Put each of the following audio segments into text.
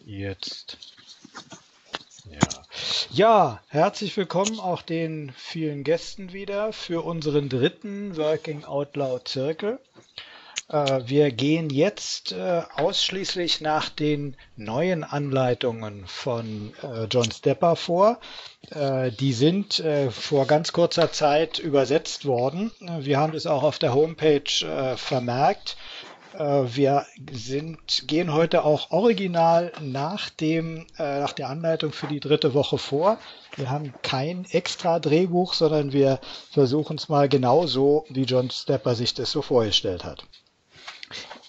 Jetzt. Ja. ja, herzlich willkommen auch den vielen Gästen wieder für unseren dritten Working Out Loud Circle. Äh, wir gehen jetzt äh, ausschließlich nach den neuen Anleitungen von äh, John Stepper vor. Die sind vor ganz kurzer Zeit übersetzt worden. Wir haben das auch auf der Homepage vermerkt. Wir sind, gehen heute auch original nach, dem, nach der Anleitung für die dritte Woche vor. Wir haben kein extra Drehbuch, sondern wir versuchen es mal genauso, wie John Stepper sich das so vorgestellt hat.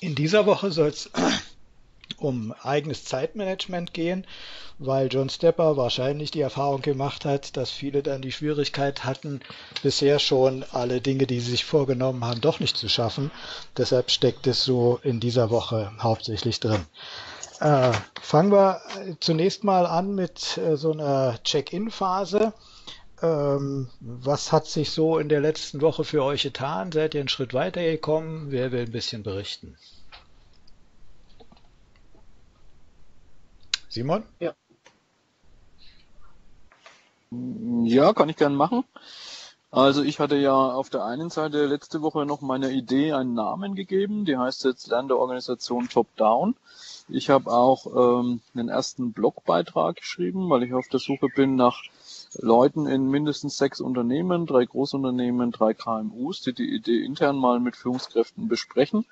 In dieser Woche soll es um eigenes Zeitmanagement gehen, weil John Stepper wahrscheinlich die Erfahrung gemacht hat, dass viele dann die Schwierigkeit hatten, bisher schon alle Dinge, die sie sich vorgenommen haben, doch nicht zu schaffen. Deshalb steckt es so in dieser Woche hauptsächlich drin. Äh, fangen wir zunächst mal an mit äh, so einer Check-in-Phase. Ähm, was hat sich so in der letzten Woche für euch getan? Seid ihr einen Schritt weitergekommen? Wer will ein bisschen berichten? Simon? Ja. Ja, kann ich gerne machen. Also ich hatte ja auf der einen Seite letzte Woche noch meiner Idee einen Namen gegeben, die heißt jetzt Lernerorganisation Top Down. Ich habe auch ähm, einen ersten Blogbeitrag geschrieben, weil ich auf der Suche bin nach Leuten in mindestens sechs Unternehmen, drei Großunternehmen, drei KMUs, die die Idee intern mal mit Führungskräften besprechen.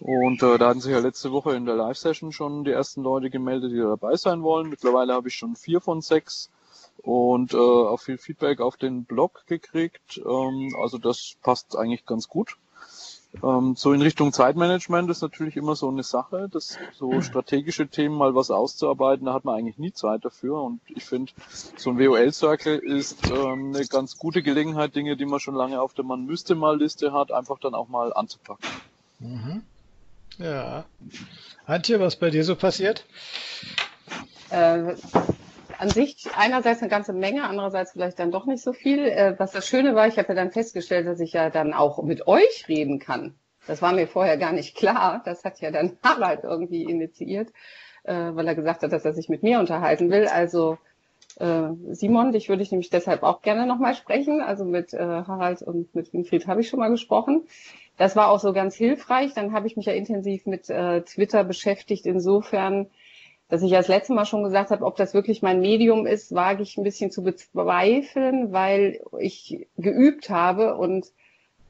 Und äh, da hatten sich ja letzte Woche in der Live-Session schon die ersten Leute gemeldet, die dabei sein wollen. Mittlerweile habe ich schon vier von sechs und äh, auch viel Feedback auf den Blog gekriegt. Ähm, also das passt eigentlich ganz gut. Ähm, so in Richtung Zeitmanagement ist natürlich immer so eine Sache, dass so strategische Themen mal was auszuarbeiten, da hat man eigentlich nie Zeit dafür. Und ich finde, so ein WOL-Circle ist ähm, eine ganz gute Gelegenheit, Dinge, die man schon lange auf der Man müsste mal Liste hat, einfach dann auch mal anzupacken. Mhm. Ja. Antje, was bei dir so passiert? Äh, an sich einerseits eine ganze Menge, andererseits vielleicht dann doch nicht so viel. Äh, was das Schöne war, ich habe ja dann festgestellt, dass ich ja dann auch mit euch reden kann. Das war mir vorher gar nicht klar. Das hat ja dann Harald irgendwie initiiert, äh, weil er gesagt hat, dass er sich mit mir unterhalten will. Also äh, Simon, dich würde ich nämlich deshalb auch gerne nochmal sprechen. Also mit Harald und mit Winfried habe ich schon mal gesprochen. Das war auch so ganz hilfreich. Dann habe ich mich ja intensiv mit Twitter beschäftigt. Insofern dass ich ja das letzte Mal schon gesagt habe, ob das wirklich mein Medium ist, wage ich ein bisschen zu bezweifeln, weil ich geübt habe und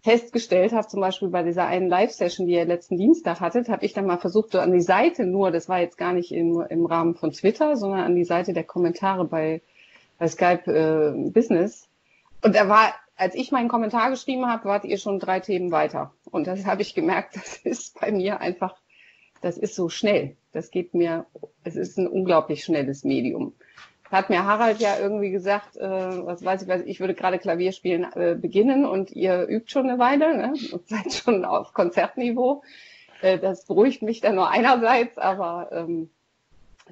festgestellt habe, zum Beispiel bei dieser einen Live-Session, die ihr letzten Dienstag hattet, habe ich dann mal versucht, so an die Seite nur, das war jetzt gar nicht im, im Rahmen von Twitter, sondern an die Seite der Kommentare bei, bei Skype äh, Business. Und da war, als ich meinen Kommentar geschrieben habe, wart ihr schon drei Themen weiter. Und das habe ich gemerkt, das ist bei mir einfach das ist so schnell. Das geht mir, es ist ein unglaublich schnelles Medium. Hat mir Harald ja irgendwie gesagt, äh, was weiß ich, was, ich würde gerade Klavier spielen äh, beginnen und ihr übt schon eine Weile ne? und seid schon auf Konzertniveau. Äh, das beruhigt mich dann nur einerseits, aber ähm,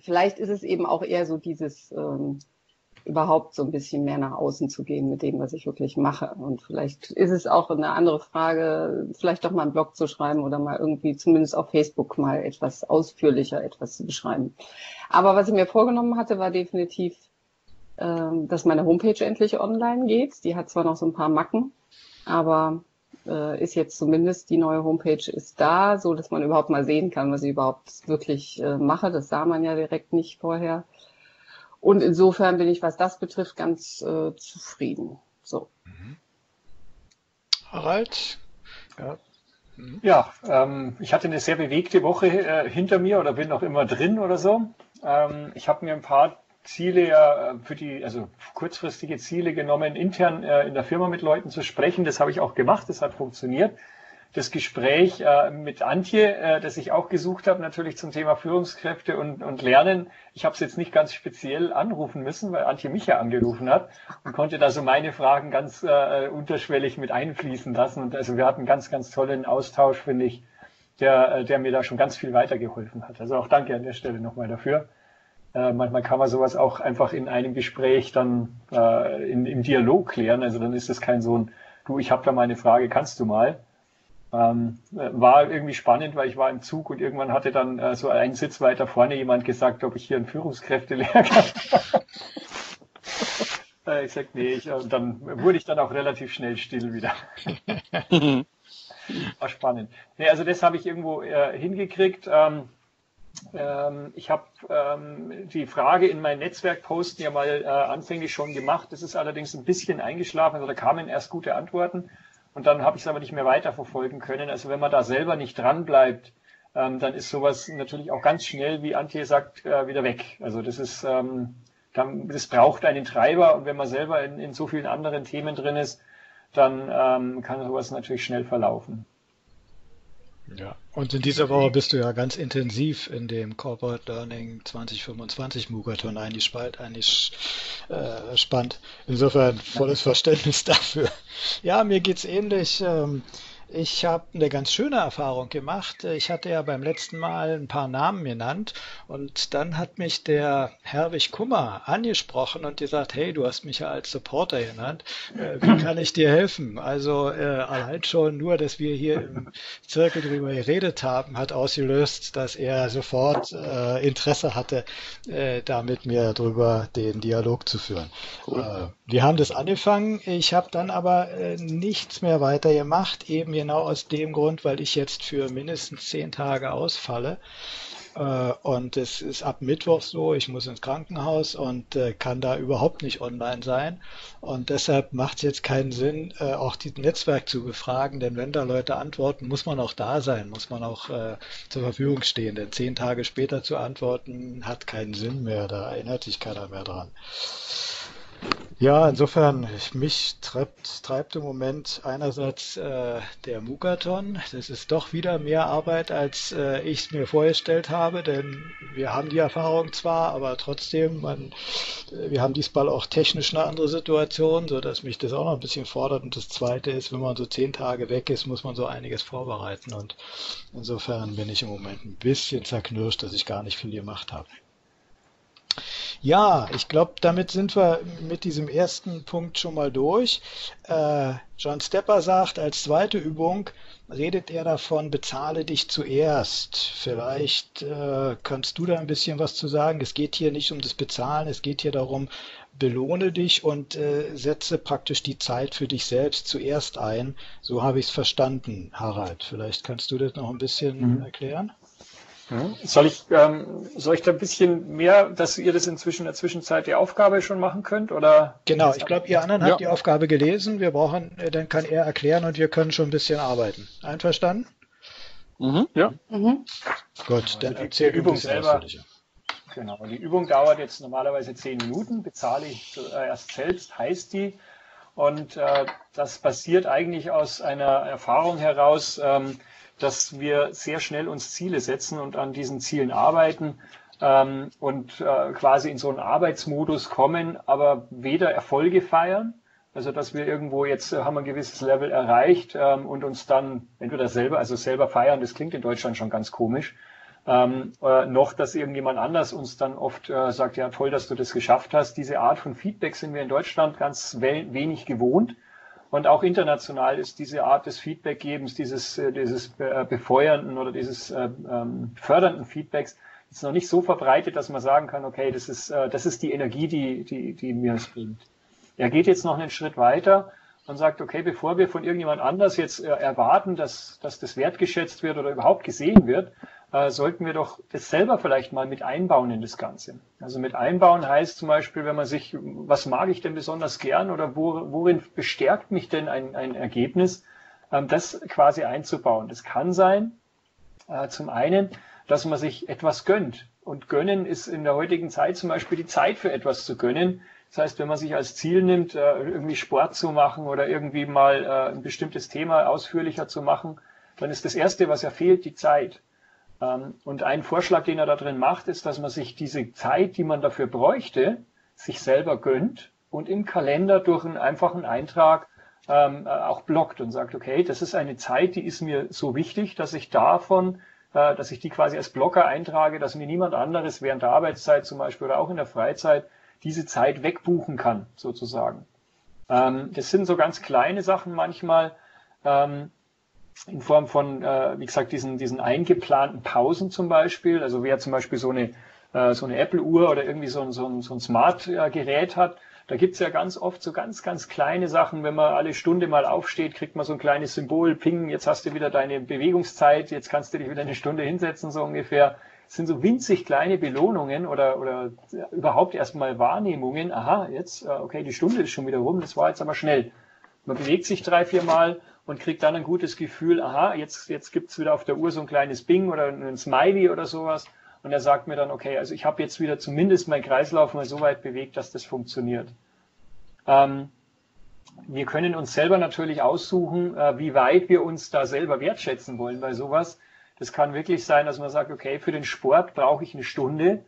vielleicht ist es eben auch eher so dieses ähm, überhaupt so ein bisschen mehr nach außen zu gehen mit dem, was ich wirklich mache. Und vielleicht ist es auch eine andere Frage, vielleicht doch mal einen Blog zu schreiben oder mal irgendwie zumindest auf Facebook mal etwas ausführlicher etwas zu beschreiben. Aber was ich mir vorgenommen hatte, war definitiv, ähm, dass meine Homepage endlich online geht. Die hat zwar noch so ein paar Macken, aber äh, ist jetzt zumindest die neue Homepage ist da, so dass man überhaupt mal sehen kann, was ich überhaupt wirklich äh, mache. Das sah man ja direkt nicht vorher. Und insofern bin ich, was das betrifft, ganz äh, zufrieden. So. Mhm. Harald? Ja, mhm. ja ähm, ich hatte eine sehr bewegte Woche äh, hinter mir oder bin noch immer drin oder so. Ähm, ich habe mir ein paar Ziele äh, für die, also kurzfristige Ziele genommen, intern äh, in der Firma mit Leuten zu sprechen. Das habe ich auch gemacht, das hat funktioniert das Gespräch äh, mit Antje, äh, das ich auch gesucht habe, natürlich zum Thema Führungskräfte und, und Lernen. Ich habe es jetzt nicht ganz speziell anrufen müssen, weil Antje mich ja angerufen hat und konnte da so meine Fragen ganz äh, unterschwellig mit einfließen lassen. Und also wir hatten ganz, ganz tollen Austausch, finde ich, der, äh, der mir da schon ganz viel weitergeholfen hat. Also auch danke an der Stelle nochmal dafür. Äh, manchmal kann man sowas auch einfach in einem Gespräch dann äh, in, im Dialog klären. Also dann ist es kein so ein, du, ich habe da mal eine Frage, kannst du mal? Ähm, war irgendwie spannend, weil ich war im Zug und irgendwann hatte dann äh, so einen Sitz weiter vorne jemand gesagt, ob ich hier einen Führungskräftelehrgang äh, Ich sagte, nee, ich, und dann wurde ich dann auch relativ schnell still wieder. war spannend. Nee, also das habe ich irgendwo äh, hingekriegt. Ähm, ähm, ich habe ähm, die Frage in mein Netzwerk posten ja mal äh, anfänglich schon gemacht. Das ist allerdings ein bisschen eingeschlafen. Also da kamen erst gute Antworten und dann habe ich es aber nicht mehr weiterverfolgen können. Also wenn man da selber nicht dran bleibt, ähm, dann ist sowas natürlich auch ganz schnell, wie Antje sagt, äh, wieder weg. Also das ist, ähm, das braucht einen Treiber und wenn man selber in, in so vielen anderen Themen drin ist, dann ähm, kann sowas natürlich schnell verlaufen. Ja, und in dieser Woche bist du ja ganz intensiv in dem Corporate Learning 2025 Mugathon eingespannt. Äh, spannend. Insofern volles Verständnis dafür. Ja, mir geht's ähnlich. Ähm, ich habe eine ganz schöne Erfahrung gemacht. Ich hatte ja beim letzten Mal ein paar Namen genannt und dann hat mich der Herwig Kummer angesprochen und gesagt, hey, du hast mich ja als Supporter genannt. Äh, wie kann ich dir helfen? Also äh, allein schon nur, dass wir hier im Zirkel drüber geredet haben, hat ausgelöst, dass er sofort äh, Interesse hatte, äh, da mit mir drüber den Dialog zu führen. Cool. Äh, wir haben das angefangen. Ich habe dann aber äh, nichts mehr weiter gemacht, eben genau aus dem Grund, weil ich jetzt für mindestens zehn Tage ausfalle. Äh, und es ist ab Mittwoch so, ich muss ins Krankenhaus und äh, kann da überhaupt nicht online sein. Und deshalb macht es jetzt keinen Sinn, äh, auch dieses Netzwerk zu befragen, denn wenn da Leute antworten, muss man auch da sein, muss man auch zur Verfügung stehen. Denn zehn Tage später zu antworten, hat keinen Sinn mehr, da erinnert sich keiner mehr dran. Ja, insofern, mich treibt, treibt im Moment einerseits äh, der Mugathon. Das ist doch wieder mehr Arbeit, als äh, ich es mir vorgestellt habe, denn wir haben die Erfahrung zwar, aber trotzdem, man, äh, wir haben diesmal auch technisch eine andere Situation, so dass mich das auch noch ein bisschen fordert. Und das Zweite ist, wenn man so zehn Tage weg ist, muss man so einiges vorbereiten. Und insofern bin ich im Moment ein bisschen zerknirscht, dass ich gar nicht viel gemacht habe. Ja, ich glaube, damit sind wir mit diesem ersten Punkt schon mal durch. Äh, John Stepper sagt, als zweite Übung redet er davon, bezahle dich zuerst. Vielleicht äh, kannst du da ein bisschen was zu sagen. Es geht hier nicht um das Bezahlen, es geht hier darum, belohne dich und äh, setze praktisch die Zeit für dich selbst zuerst ein. So habe ich es verstanden, Harald. Vielleicht kannst du das noch ein bisschen mhm. erklären? Soll ich, ähm, soll ich da ein bisschen mehr, dass ihr das inzwischen in der Zwischenzeit die Aufgabe schon machen könnt? Oder? Genau, ich glaube, ihr anderen ja. habt die Aufgabe gelesen. Wir brauchen, äh, dann kann er erklären und wir können schon ein bisschen arbeiten. Einverstanden? Mhm, ja. Mhm. Gut, dann also erzähl die Übung selber. Genau, die Übung dauert jetzt normalerweise zehn Minuten, bezahle ich zuerst selbst, heißt die. Und äh, das basiert eigentlich aus einer Erfahrung heraus, ähm, dass wir sehr schnell uns Ziele setzen und an diesen Zielen arbeiten ähm, und äh, quasi in so einen Arbeitsmodus kommen, aber weder Erfolge feiern, also dass wir irgendwo jetzt äh, haben ein gewisses Level erreicht ähm, und uns dann entweder selber, also selber feiern, das klingt in Deutschland schon ganz komisch, ähm, äh, noch, dass irgendjemand anders uns dann oft äh, sagt, ja toll, dass du das geschafft hast. Diese Art von Feedback sind wir in Deutschland ganz wenig gewohnt. Und auch international ist diese Art des Feedbackgebens, dieses, äh, dieses äh, befeuernden oder dieses äh, ähm, fördernden Feedbacks ist noch nicht so verbreitet, dass man sagen kann, okay, das ist, das ist die Energie, die, die, die mir es bringt. Er geht jetzt noch einen Schritt weiter und sagt, okay, bevor wir von irgendjemand anders jetzt erwarten, dass, dass das wertgeschätzt wird oder überhaupt gesehen wird, äh, sollten wir doch das selber vielleicht mal mit einbauen in das Ganze. Also mit einbauen heißt zum Beispiel, wenn man sich, was mag ich denn besonders gern oder wo, worin bestärkt mich denn ein, ein Ergebnis, ähm, das quasi einzubauen. Das kann sein, äh, zum einen, dass man sich etwas gönnt. Und gönnen ist in der heutigen Zeit zum Beispiel die Zeit für etwas zu gönnen. Das heißt, wenn man sich als Ziel nimmt, äh, irgendwie Sport zu machen oder irgendwie mal ein bestimmtes Thema ausführlicher zu machen, dann ist das Erste, was ja fehlt, die Zeit. Ähm, und ein Vorschlag, den er da drin macht, ist, dass man sich diese Zeit, die man dafür bräuchte, sich selber gönnt und im Kalender durch einen einfachen Eintrag ähm, äh, auch blockt und sagt, okay, das ist eine Zeit, die ist mir so wichtig, dass ich davon, äh, dass ich die quasi als Blocker eintrage, dass mir niemand anderes während der Arbeitszeit zum Beispiel oder auch in der Freizeit diese Zeit wegbuchen kann, sozusagen. Ähm, das sind so ganz kleine Sachen manchmal. Ähm, in Form von, äh, wie gesagt, diesen, diesen eingeplanten Pausen zum Beispiel. Also wer zum Beispiel so eine, äh, so eine Apple-Uhr oder irgendwie so ein, so ein, so ein Smart-Gerät hat, da gibt's ja ganz oft so ganz, ganz kleine Sachen. Wenn man alle Stunde mal aufsteht, kriegt man so ein kleines Symbol, ping, jetzt hast du wieder deine Bewegungszeit, jetzt kannst du dich wieder eine Stunde hinsetzen, so ungefähr. Das sind so winzig kleine Belohnungen oder, oder überhaupt erstmal Wahrnehmungen. Aha, jetzt, äh, okay, die Stunde ist schon wieder rum, das war jetzt aber schnell. Man bewegt sich drei, vier Mal und kriegt dann ein gutes Gefühl, aha, jetzt, jetzt gibt's wieder auf der Uhr so ein kleines Bing oder ein Smiley oder sowas. Und er sagt mir dann, okay, also ich habe jetzt wieder zumindest meinen Kreislauf mal so weit bewegt, dass das funktioniert. Ähm, wir können uns selber natürlich aussuchen, äh, wie weit wir uns da selber wertschätzen wollen bei sowas. Das kann wirklich sein, dass man sagt, okay, für den Sport brauche ich eine Stunde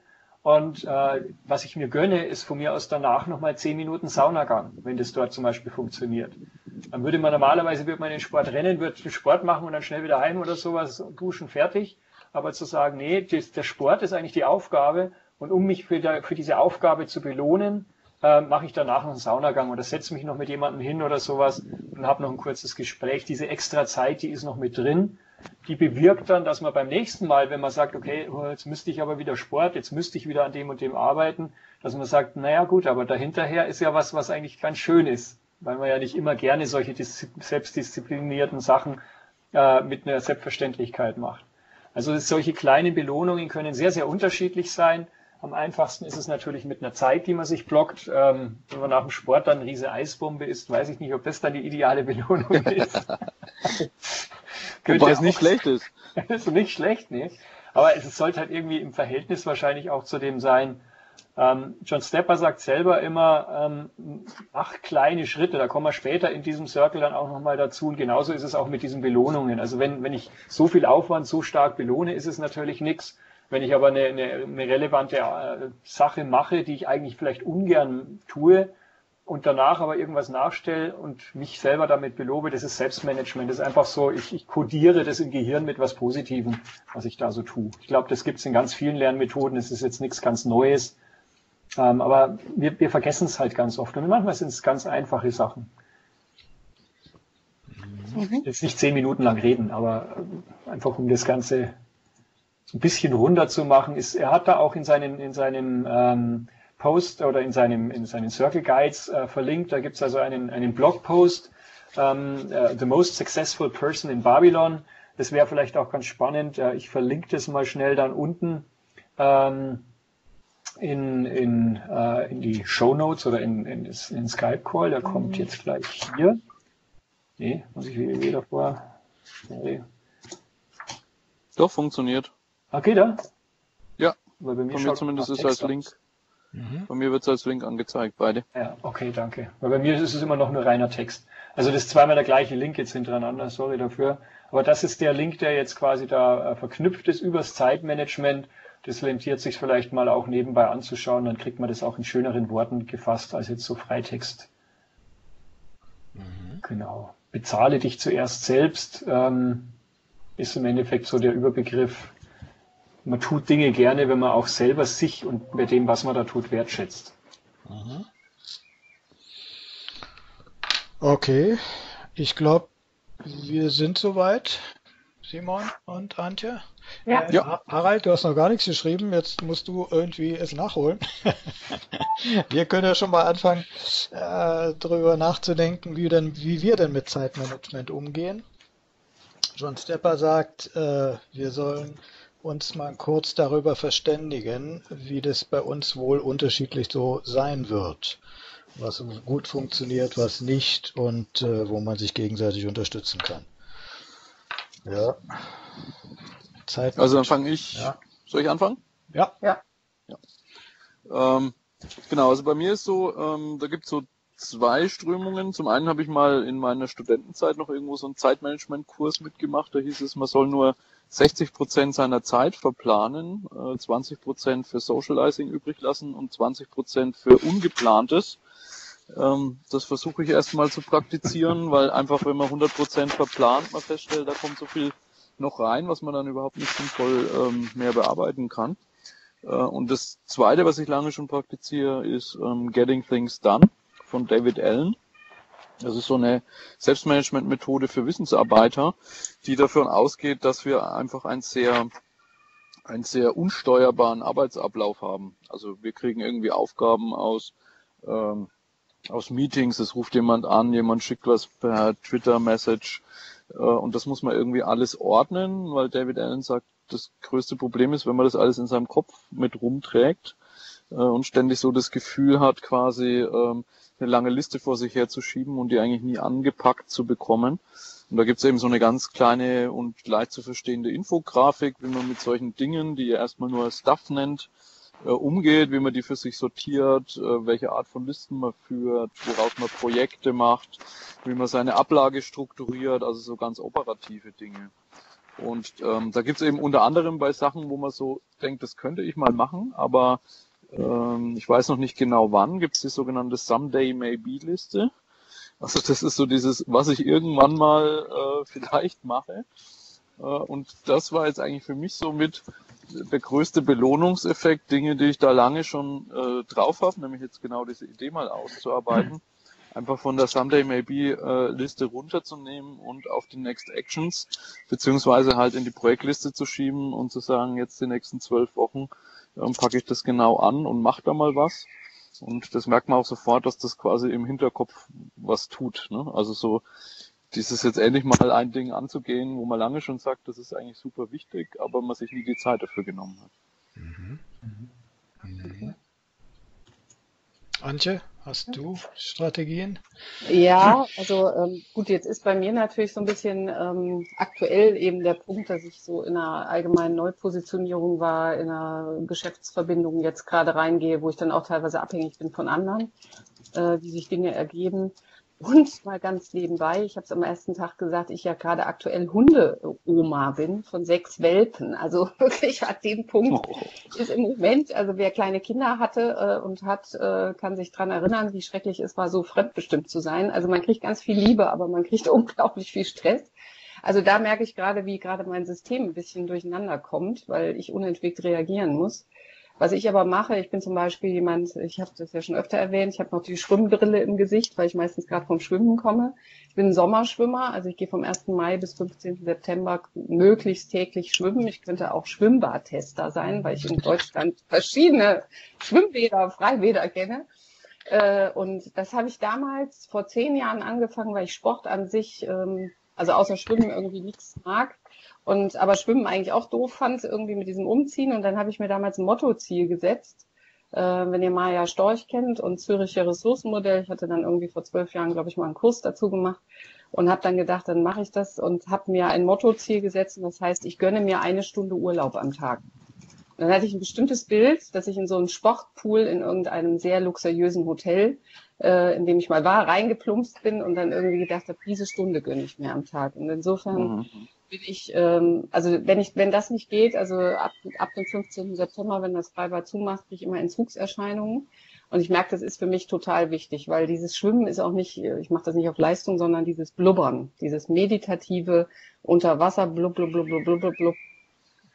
und äh, was ich mir gönne, ist von mir aus danach nochmal zehn Minuten Saunagang, wenn das dort zum Beispiel funktioniert. Dann würde man normalerweise, würde man den Sport rennen, würde den Sport machen und dann schnell wieder heim oder sowas, duschen, fertig aber zu sagen, nee, das, der Sport ist eigentlich die Aufgabe und um mich für, der, für diese Aufgabe zu belohnen, äh, mache ich danach noch einen Saunagang oder setze mich noch mit jemandem hin oder sowas und habe noch ein kurzes Gespräch. Diese extra Zeit, die ist noch mit drin. Die bewirkt dann, dass man beim nächsten Mal, wenn man sagt, okay, oh, jetzt müsste ich aber wieder Sport, jetzt müsste ich wieder an dem und dem arbeiten, dass man sagt, naja gut, aber dahinterher ist ja was, was eigentlich ganz schön ist, weil man ja nicht immer gerne solche selbstdisziplinierten Sachen äh, mit einer Selbstverständlichkeit macht. Also solche kleinen Belohnungen können sehr, sehr unterschiedlich sein. Am einfachsten ist es natürlich mit einer Zeit, die man sich blockt. Ähm, wenn man nach dem Sport dann eine riese Eisbombe isst, weiß ich nicht, ob das dann die ideale Belohnung ist. Wobei es nicht schlecht ist. ist nicht schlecht, nee. Aber es sollte halt irgendwie im Verhältnis wahrscheinlich auch zu dem sein, ähm, John Stepper sagt selber immer, ähm, acht kleine Schritte, da kommen wir später in diesem Circle dann auch nochmal dazu. Und genauso ist es auch mit diesen Belohnungen. Also wenn, wenn ich so viel Aufwand so stark belohne, ist es natürlich nichts. Wenn ich aber eine, eine, eine relevante äh, Sache mache, die ich eigentlich vielleicht ungern tue und danach aber irgendwas nachstelle und mich selber damit belobe, das ist Selbstmanagement. Das ist einfach so, ich, ich kodiere das im Gehirn mit was Positivem, was ich da so tue. Ich glaube, das gibt es in ganz vielen Lernmethoden. Es ist jetzt nichts ganz Neues. Ähm, aber wir, wir vergessen es halt ganz oft. Und manchmal sind es ganz einfache Sachen. Mhm. Jetzt nicht zehn Minuten lang reden, aber äh, einfach um das Ganze so ein bisschen runter zu machen, ist, er hat da auch in seinen, in seinem ähm, Post oder in seinem, in seinen Circle Guides äh, verlinkt, da gibt es also einen, einen Blogpost, ähm, uh, The Most Successful Person in Babylon. Das wäre vielleicht auch ganz spannend. Äh, ich verlinke das mal schnell dann unten. Ähm, in, in, äh, in die Show Notes oder in, in, in Skype Call. Der kommt mhm. jetzt gleich hier. Nee, muss ich wieder vor. Nee. Doch, funktioniert. Ah, geht er? Ja. Weil bei mir, bei mir zumindest ist als Link. Mhm. Bei mir wird es als Link angezeigt, beide. Ja, okay, danke. Weil bei mir ist es immer noch nur reiner Text. Also das ist zweimal der gleiche Link jetzt hintereinander, sorry dafür. Aber das ist der Link, der jetzt quasi da äh, verknüpft ist übers Zeitmanagement das rentiert sich vielleicht mal auch nebenbei anzuschauen, dann kriegt man das auch in schöneren Worten gefasst als jetzt so Freitext. Mhm. Genau. Bezahle dich zuerst selbst ähm, ist im Endeffekt so der Überbegriff. Man tut Dinge gerne, wenn man auch selber sich und bei dem, was man da tut, wertschätzt. Mhm. Okay, ich glaube, wir sind soweit, Simon und Antje. Ja. Äh, ja. Harald, du hast noch gar nichts geschrieben, jetzt musst du irgendwie es nachholen. wir können ja schon mal anfangen, äh, darüber nachzudenken, wie, denn, wie wir denn mit Zeitmanagement umgehen. John Stepper sagt, äh, wir sollen uns mal kurz darüber verständigen, wie das bei uns wohl unterschiedlich so sein wird. Was gut funktioniert, was nicht und äh, wo man sich gegenseitig unterstützen kann. Ja. Zeit. Also dann fange ich. Ja. Soll ich anfangen? Ja. Ja. ja. Ähm, genau, also bei mir ist so, ähm, da gibt es so zwei Strömungen. Zum einen habe ich mal in meiner Studentenzeit noch irgendwo so einen Zeitmanagement-Kurs mitgemacht. Da hieß es, man soll nur 60 Prozent seiner Zeit verplanen, äh, 20 Prozent für Socializing übrig lassen und 20 Prozent für Ungeplantes. Ähm, das versuche ich erstmal zu praktizieren, weil einfach, wenn man 100 Prozent verplant, man feststellt, da kommt so viel noch rein, was man dann überhaupt nicht sinnvoll ähm, mehr bearbeiten kann. Äh, und das Zweite, was ich lange schon praktiziere, ist ähm, Getting Things Done von David Allen. Das ist so eine Selbstmanagement-Methode für Wissensarbeiter, die davon ausgeht, dass wir einfach ein sehr einen sehr unsteuerbaren Arbeitsablauf haben. Also wir kriegen irgendwie Aufgaben aus, ähm, aus Meetings, es ruft jemand an, jemand schickt was per Twitter-Message äh, und das muss man irgendwie alles ordnen, weil David Allen sagt, das größte Problem ist, wenn man das alles in seinem Kopf mit rumträgt äh, und ständig so das Gefühl hat, quasi ähm, eine lange Liste vor sich herzuschieben und die eigentlich nie angepackt zu bekommen. Und da gibt's eben so eine ganz kleine und leicht zu verstehende Infografik, wie man mit solchen Dingen, die ihr erstmal nur Stuff nennt, äh, umgeht, wie man die für sich sortiert, äh, welche Art von Listen man führt, woraus man Projekte macht, wie man seine Ablage strukturiert, also so ganz operative Dinge. Und ähm, da gibt's eben unter anderem bei Sachen, wo man so denkt, das könnte ich mal machen, aber ähm, ich weiß noch nicht genau wann, gibt's die sogenannte Someday Maybe Liste. Also das ist so dieses, was ich irgendwann mal äh, vielleicht mache. Äh, und das war jetzt eigentlich für mich so mit der größte Belohnungseffekt, Dinge, die ich da lange schon äh, drauf habe, nämlich jetzt genau diese Idee mal auszuarbeiten, einfach von der Someday Maybe äh, Liste runterzunehmen und auf die Next Actions, beziehungsweise halt in die Projektliste zu schieben und zu sagen, jetzt die nächsten zwölf Wochen ähm, packe ich das genau an und mache da mal was. Und das merkt man auch sofort, dass das quasi im Hinterkopf was tut. Ne? Also so dieses jetzt endlich mal ein Ding anzugehen, wo man lange schon sagt, das ist eigentlich super wichtig, aber man sich nie die Zeit dafür genommen hat. Mhm. Mhm. Antje, hast du Strategien? Ja, also ähm, gut, jetzt ist bei mir natürlich so ein bisschen ähm, aktuell eben der Punkt, dass ich so in einer allgemeinen Neupositionierung war, in einer Geschäftsverbindung jetzt gerade reingehe, wo ich dann auch teilweise abhängig bin von anderen, äh, wie sich Dinge ergeben. Und mal ganz nebenbei, ich habe es am ersten Tag gesagt, ich ja gerade aktuell Hunde-Oma bin von sechs Welpen. Also wirklich an dem Punkt oh. ist im Moment, also wer kleine Kinder hatte äh, und hat, äh, kann sich dran erinnern, wie schrecklich es war, so fremdbestimmt zu sein. Also man kriegt ganz viel Liebe, aber man kriegt unglaublich viel Stress. Also da merke ich gerade, wie gerade mein System ein bisschen durcheinander kommt, weil ich unentwegt reagieren muss. Was ich aber mache, ich bin zum Beispiel jemand, ich habe das ja schon öfter erwähnt, ich habe noch die Schwimmbrille im Gesicht, weil ich meistens gerade vom Schwimmen komme. Ich bin Sommerschwimmer, also ich gehe vom 1. Mai bis 15. September möglichst täglich schwimmen. Ich könnte auch Schwimmbadtester sein, weil ich in Deutschland verschiedene Schwimmbäder, Freibäder kenne. Äh, und das habe ich damals vor zehn Jahren angefangen, weil ich Sport an sich, ähm, also außer Schwimmen irgendwie nichts mag und aber Schwimmen eigentlich auch doof fand, irgendwie mit diesem Umziehen. Und dann habe ich mir damals ein Mottoziel gesetzt. Äh, wenn ihr Maja Storch kennt und Züricher Ressourcenmodell, ich hatte dann irgendwie vor zwölf Jahren, glaube ich, mal einen Kurs dazu gemacht und habe dann gedacht, dann mache ich das und habe mir ein Mottoziel gesetzt und das heißt, ich gönne mir eine Stunde Urlaub am Tag. dann hatte ich ein bestimmtes Bild, dass ich in so einen Sportpool in irgendeinem sehr luxuriösen Hotel, äh, in dem ich mal war, reingeplumpst bin und dann irgendwie gedacht habe, diese Stunde gönne ich mir am Tag. Und insofern mhm bin ich, ähm, also wenn ich, wenn das nicht geht, also ab, ab dem 15. September, wenn das Freibad zumacht, kriege ich immer Entzugserscheinungen. Und ich merke, das ist für mich total wichtig, weil dieses Schwimmen ist auch nicht, ich mache das nicht auf Leistung, sondern dieses Blubbern, dieses meditative Unterwasser, blub, blub, blub, blub, blub, blub.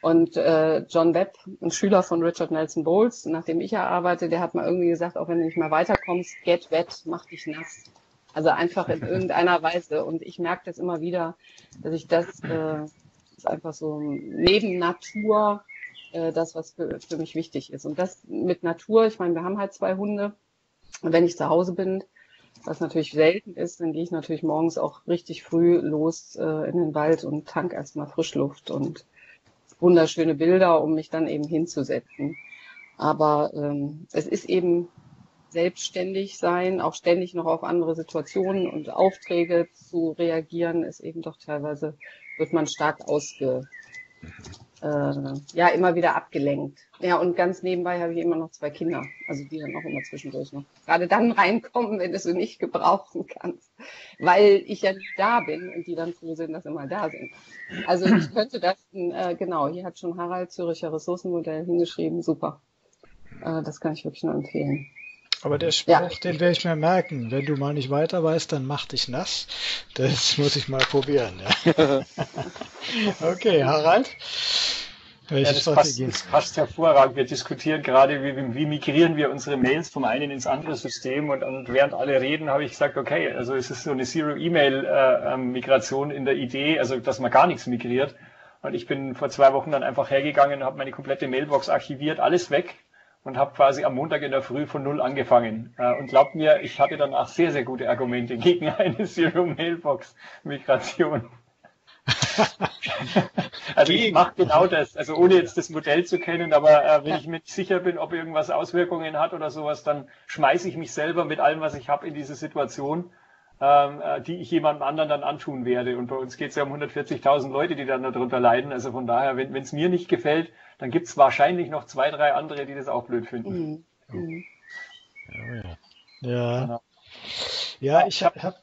Und äh, John Webb, ein Schüler von Richard Nelson Bowles, nachdem ich ja arbeite, der hat mal irgendwie gesagt, auch wenn du nicht mehr weiterkommst, get wet, mach dich nass. Also einfach in irgendeiner Weise. Und ich merke das immer wieder, dass ich das, äh, ist einfach so neben Natur äh, das, was für, für mich wichtig ist. Und das mit Natur, ich meine, wir haben halt zwei Hunde. Und wenn ich zu Hause bin, was natürlich selten ist, dann gehe ich natürlich morgens auch richtig früh los äh, in den Wald und tank erstmal Frischluft und wunderschöne Bilder, um mich dann eben hinzusetzen. Aber ähm, es ist eben selbstständig sein, auch ständig noch auf andere Situationen und Aufträge zu reagieren, ist eben doch teilweise, wird man stark ausge, äh, ja, immer wieder abgelenkt. Ja, und ganz nebenbei habe ich immer noch zwei Kinder, also die dann auch immer zwischendurch noch gerade dann reinkommen, wenn du sie nicht gebrauchen kannst, weil ich ja da bin und die dann froh sind, dass sie mal da sind. Also ich könnte das, äh, genau, hier hat schon Harald Züricher Ressourcenmodell hingeschrieben, super. Äh, das kann ich wirklich nur empfehlen. Aber der Spruch, ja. den werde ich mir merken. Wenn du mal nicht weiter weißt, dann mach dich nass. Das muss ich mal probieren. Ja. okay, Harald. Welche ja, das passt, das passt hervorragend. Wir diskutieren gerade, wie, wie, migrieren wir unsere Mails vom einen ins andere System und, und während alle reden, habe ich gesagt, okay, also es ist so eine Zero-E-Mail-Migration äh, in der Idee, also dass man gar nichts migriert. Und ich bin vor zwei Wochen dann einfach hergegangen und habe meine komplette Mailbox archiviert, alles weg und habe quasi am Montag in der Früh von null angefangen. Äh, und glaubt mir, ich hatte danach sehr, sehr gute Argumente gegen eine Zero-Mailbox-Migration. also ich mache genau das, also ohne jetzt das Modell zu kennen, aber äh, wenn ich mir nicht sicher bin, ob irgendwas Auswirkungen hat oder sowas, dann schmeiße ich mich selber mit allem, was ich habe, in diese Situation, ähm, äh, die ich jemandem anderen dann antun werde. Und bei uns geht es ja um 140.000 Leute, die dann darunter leiden. Also von daher, wenn es mir nicht gefällt, dann gibt es wahrscheinlich noch zwei, drei andere, die das auch blöd finden. Mhm. Mhm. Ja, ja. Genau. ja. ich habe hab,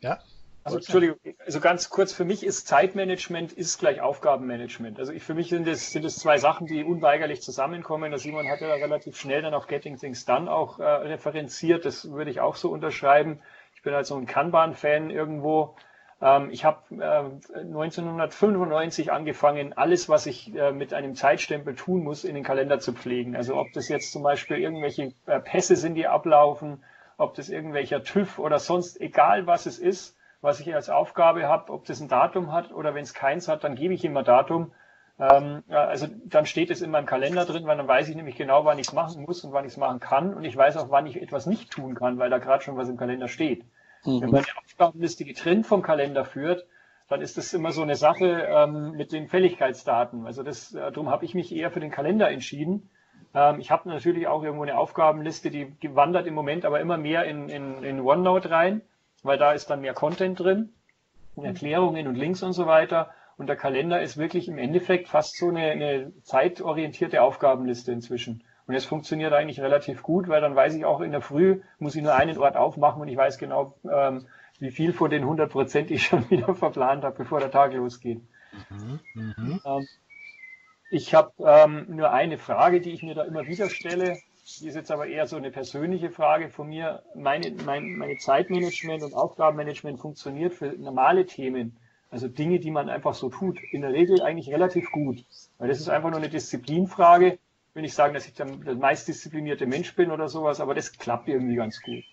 ja. Also, Entschuldigung, also ganz kurz, für mich ist Zeitmanagement ist gleich Aufgabenmanagement. Also ich, für mich sind es, sind es zwei Sachen, die unweigerlich zusammenkommen. Der Simon hat ja relativ schnell dann auf Getting Things Done auch äh, referenziert. Das würde ich auch so unterschreiben. Bin halt so ein Kanban-Fan irgendwo. Ähm, ich habe äh, 1995 angefangen, alles, was ich äh, mit einem Zeitstempel tun muss, in den Kalender zu pflegen. Also ob das jetzt zum Beispiel irgendwelche äh, Pässe sind, die ablaufen, ob das irgendwelcher TÜV oder sonst, egal was es ist, was ich als Aufgabe habe, ob das ein Datum hat oder wenn es keins hat, dann gebe ich immer Datum. Ähm, also dann steht es in meinem Kalender drin, weil dann weiß ich nämlich genau, wann ich es machen muss und wann ich es machen kann. Und ich weiß auch, wann ich etwas nicht tun kann, weil da gerade schon was im Kalender steht. Mhm. Wenn man eine Aufgabenliste getrennt vom Kalender führt, dann ist das immer so eine Sache ähm, mit den Fälligkeitsdaten. Also das, äh, darum habe ich mich eher für den Kalender entschieden. Ähm, ich habe natürlich auch irgendwo eine Aufgabenliste, die, die wandert im Moment aber immer mehr in, in, in OneNote rein weil da ist dann mehr Content drin, Erklärungen und Links und so weiter. Und der Kalender ist wirklich im Endeffekt fast so eine, eine zeitorientierte Aufgabenliste inzwischen. Und es funktioniert eigentlich relativ gut, weil dann weiß ich auch in der Früh, muss ich nur einen Ort aufmachen und ich weiß genau, ähm, wie viel von den 100 Prozent ich schon wieder verplant habe, bevor der Tag losgeht. Mhm, mh. ähm, ich habe ähm, nur eine Frage, die ich mir da immer wieder stelle. Die ist jetzt aber eher so eine persönliche Frage von mir. Meine, mein, meine Zeitmanagement und Aufgabenmanagement funktioniert für normale Themen, also Dinge, die man einfach so tut, in der Regel eigentlich relativ gut. Weil das ist einfach nur eine Disziplinfrage. Will nicht sagen, dass ich der, der meistdisziplinierte Mensch bin oder sowas, aber das klappt irgendwie ganz gut.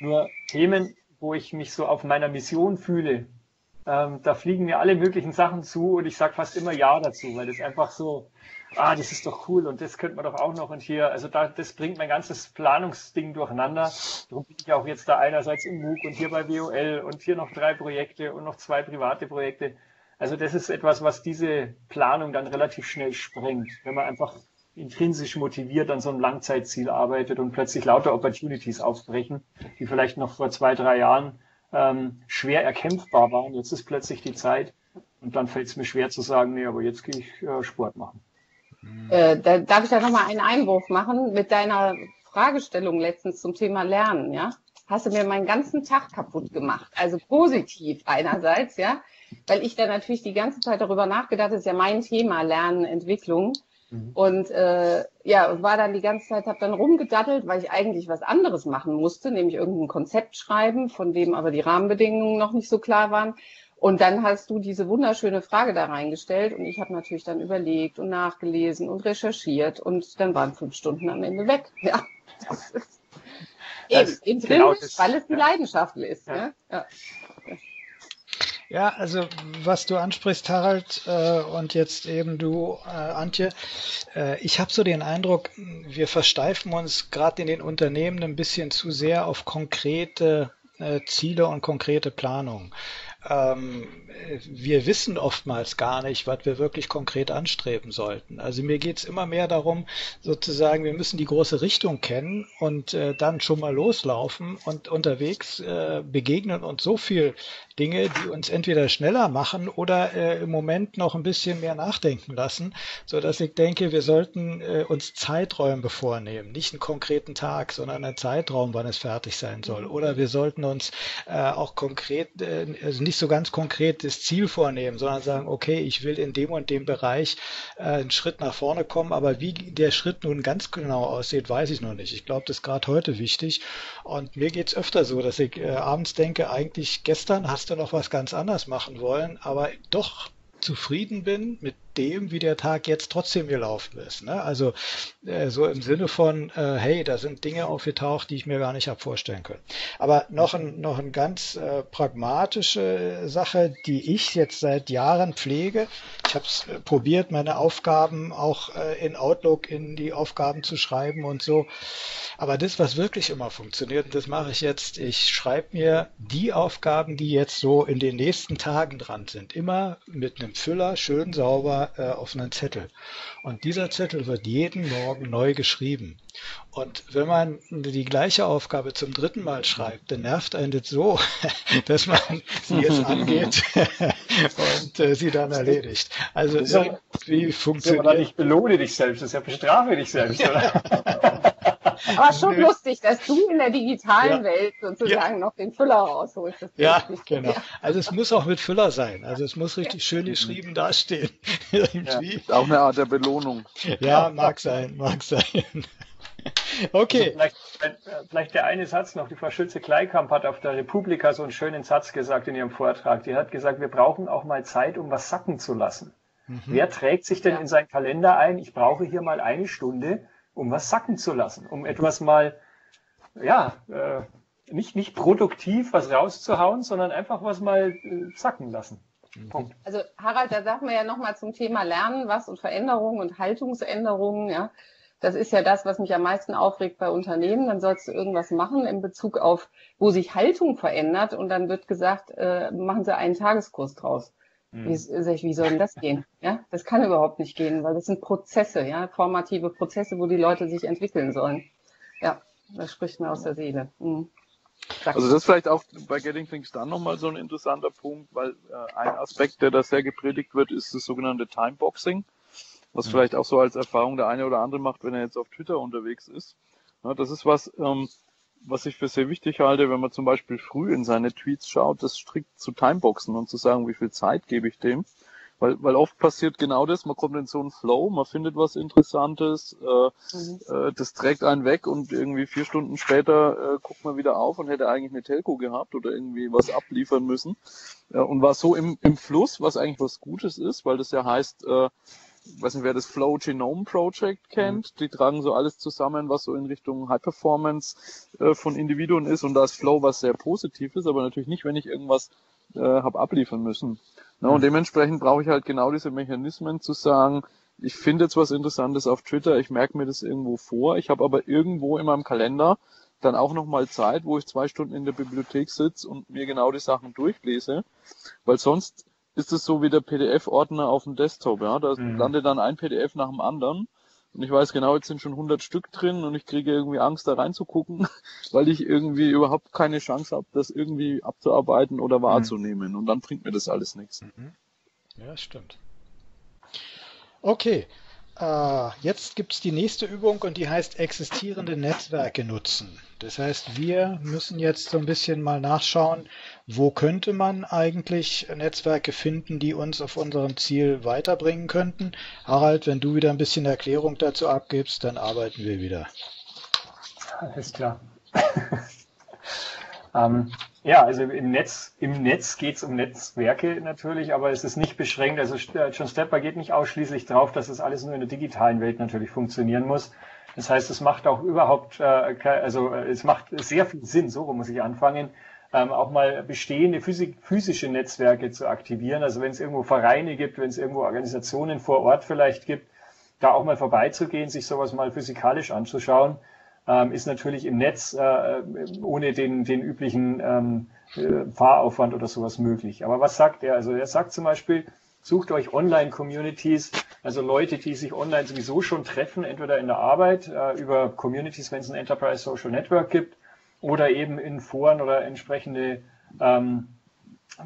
Nur Themen, wo ich mich so auf meiner Mission fühle, ähm, da fliegen mir alle möglichen Sachen zu und ich sage fast immer Ja dazu, weil das einfach so, ah, das ist doch cool und das könnte man doch auch noch und hier, also da, das bringt mein ganzes Planungsding durcheinander. Darum bin ich auch jetzt da einerseits im MOOC und hier bei WOL und hier noch drei Projekte und noch zwei private Projekte. Also das ist etwas, was diese Planung dann relativ schnell sprengt, wenn man einfach intrinsisch motiviert an so einem Langzeitziel arbeitet und plötzlich lauter Opportunities aufbrechen, die vielleicht noch vor zwei, drei Jahren ähm, schwer erkämpfbar waren. Jetzt ist plötzlich die Zeit und dann fällt es mir schwer zu sagen, nee, aber jetzt gehe ich äh, Sport machen. Äh, da, darf ich da nochmal einen Einwurf machen mit deiner Fragestellung letztens zum Thema Lernen, ja? Hast du mir meinen ganzen Tag kaputt gemacht. Also positiv einerseits, ja, weil ich da natürlich die ganze Zeit darüber nachgedacht, das ist ja mein Thema, Lernen, Entwicklung. Mhm. Und äh, ja, war dann die ganze Zeit, habe dann rumgedattelt, weil ich eigentlich was anderes machen musste, nämlich irgendein Konzept schreiben, von dem aber die Rahmenbedingungen noch nicht so klar waren. Und dann hast du diese wunderschöne Frage da reingestellt und ich habe natürlich dann überlegt und nachgelesen und recherchiert und dann waren fünf Stunden am Ende weg. Ja, das ist eben intrinsisch, genau weil es die ja. Leidenschaft ist. Ja. Ne? Ja. Ja, also was du ansprichst, Harald, äh, und jetzt eben du, äh, Antje, äh, ich habe so den Eindruck, wir versteifen uns gerade in den Unternehmen ein bisschen zu sehr auf konkrete äh, Ziele und konkrete Planung ähm, wir wissen oftmals gar nicht, was wir wirklich konkret anstreben sollten. Also mir geht es immer mehr darum, sozusagen, wir müssen die große Richtung kennen und äh, dann schon mal loslaufen und unterwegs äh, begegnen uns so viel Dinge, die uns entweder schneller machen oder äh, im Moment noch ein bisschen mehr nachdenken lassen, so dass ich denke, wir sollten äh, uns Zeiträume vornehmen, nicht einen konkreten Tag, sondern einen Zeitraum, wann es fertig sein soll. Oder wir sollten uns äh, auch konkret, äh, also nicht so ganz konkret das Ziel vornehmen, sondern sagen, okay, ich will in dem und dem Bereich äh, einen Schritt nach vorne kommen, aber wie der Schritt nun ganz genau aussieht, weiß ich noch nicht. Ich glaube, das ist gerade heute wichtig. Und mir geht es öfter so, dass ich äh, abends denke, eigentlich gestern hast du noch was ganz anderes machen wollen, aber doch zufrieden bin mit nachdem, wie der Tag jetzt trotzdem gelaufen ist. Ne? Also äh, so im Sinne von, äh, hey, da sind Dinge aufgetaucht, die ich mir gar nicht habe vorstellen können. Aber noch ein, noch eine ganz äh, pragmatische Sache, die ich jetzt seit Jahren pflege. Ich habe es äh, probiert, meine Aufgaben auch äh, in Outlook in die Aufgaben zu schreiben und so. Aber das, was wirklich immer funktioniert, das mache ich jetzt, ich schreibe mir die Aufgaben, die jetzt so in den nächsten Tagen dran sind, immer mit einem Füller schön sauber äh, auf einen Zettel. Und dieser Zettel wird jeden Morgen neu geschrieben. Und wenn man die gleiche Aufgabe zum dritten Mal schreibt, dann nervt einen das so, dass man sie jetzt angeht und äh, sie dann erledigt. Also wie funktioniert... Das nicht belohne dich selbst, das ist ja bestrafe dich selbst, oder? Aber schon Nö. lustig, dass du in der digitalen ja. Welt sozusagen ja. noch den Füller rausholst. ja, genau. Also es muss auch mit Füller sein. Also es muss richtig schön geschrieben dastehen. Irgendwie. Auch eine Art der Belohnung. Ja, mag sein, mag sein. Okay. Also vielleicht, vielleicht, der eine Satz noch. Die Frau Schütze-Kleikamp hat auf der Republika so einen schönen Satz gesagt in ihrem Vortrag. Die hat gesagt, wir brauchen auch mal Zeit, um was sacken zu lassen. Mhm. Wer trägt sich denn ja. in seinen Kalender ein? Ich brauche hier mal eine Stunde, um was sacken zu lassen, um etwas mal, ja, äh, nicht, nicht produktiv was rauszuhauen, sondern einfach was mal äh, sacken lassen. Mhm. Punkt. Also Harald, da sagen wir ja nochmal zum Thema Lernen was und Veränderungen und Haltungsänderungen, ja. Das ist ja das, was mich am meisten aufregt bei Unternehmen. Dann sollst du irgendwas machen in Bezug auf, wo sich Haltung verändert und dann wird gesagt, äh, machen Sie einen Tageskurs draus. Wie, hm. wie soll denn das gehen? Ja, das kann überhaupt nicht gehen, weil das sind Prozesse, ja, formative Prozesse, wo die Leute sich entwickeln sollen. Ja, das spricht mir aus der Seele. Mhm. Also das ist vielleicht auch bei Getting Things Done nochmal so ein interessanter Punkt, weil äh, ein Aspekt, der da sehr gepredigt wird, ist das sogenannte Timeboxing, was mhm. vielleicht auch so als Erfahrung der eine oder andere macht, wenn er jetzt auf Twitter unterwegs ist. Ja, das ist was, ähm, was ich für sehr wichtig halte, wenn man zum Beispiel früh in seine Tweets schaut, das strikt zu timeboxen und zu sagen, wie viel Zeit gebe ich dem. Weil, weil oft passiert genau das, man kommt in so einen Flow, man findet was Interessantes, äh, mhm. äh, das trägt einen weg und irgendwie vier Stunden später äh, guckt man wieder auf und hätte eigentlich eine Telco gehabt oder irgendwie was abliefern müssen. Äh, und war so im, im Fluss, was eigentlich was Gutes ist, weil das ja heißt, äh, weiß nicht, wer das Flow Genome Project kennt. Mhm. Die tragen so alles zusammen, was so in Richtung High Performance äh, von Individuen ist. Und da ist Flow was sehr Positives, aber natürlich nicht, wenn ich irgendwas äh, habe abliefern müssen. Na, mhm. Und dementsprechend brauche ich halt genau diese Mechanismen zu sagen, ich finde jetzt was Interessantes auf Twitter, ich merke mir das irgendwo vor, ich habe aber irgendwo in meinem Kalender dann auch nochmal Zeit, wo ich zwei Stunden in der Bibliothek sitze und mir genau die Sachen durchlese, weil sonst ist es so wie der PDF-Ordner auf dem Desktop. Ja? Da mhm. landet dann ein PDF nach dem anderen. Und ich weiß genau, jetzt sind schon 100 Stück drin und ich kriege irgendwie Angst, da reinzugucken, weil ich irgendwie überhaupt keine Chance habe, das irgendwie abzuarbeiten oder wahrzunehmen. Und dann bringt mir das alles nichts. Mhm. Ja, stimmt. Okay, äh, jetzt gibt es die nächste Übung und die heißt existierende Netzwerke nutzen. Das heißt, wir müssen jetzt so ein bisschen mal nachschauen, wo könnte man eigentlich Netzwerke finden, die uns auf unserem Ziel weiterbringen könnten. Harald, wenn du wieder ein bisschen Erklärung dazu abgibst, dann arbeiten wir wieder. Alles klar. ähm, ja, also im Netz, im Netz geht es um Netzwerke natürlich, aber es ist nicht beschränkt. Also äh, John Stepper geht nicht ausschließlich drauf, dass das alles nur in der digitalen Welt natürlich funktionieren muss. Das heißt, es macht auch überhaupt, äh, also äh, es macht sehr viel Sinn, so muss ich anfangen, ähm, auch mal bestehende physische Netzwerke zu aktivieren. Also wenn es irgendwo Vereine gibt, wenn es irgendwo Organisationen vor Ort vielleicht gibt, da auch mal vorbeizugehen, sich sowas mal physikalisch anzuschauen ähm, ist natürlich im Netz äh, ohne den, den üblichen ähm, äh, Fahraufwand oder sowas möglich. Aber was sagt er? Also er sagt zum Beispiel, sucht euch Online-Communities, also Leute, die sich online sowieso schon treffen, entweder in der Arbeit, äh, über Communities, wenn es ein Enterprise Social Network gibt, oder eben in Foren oder entsprechende ähm,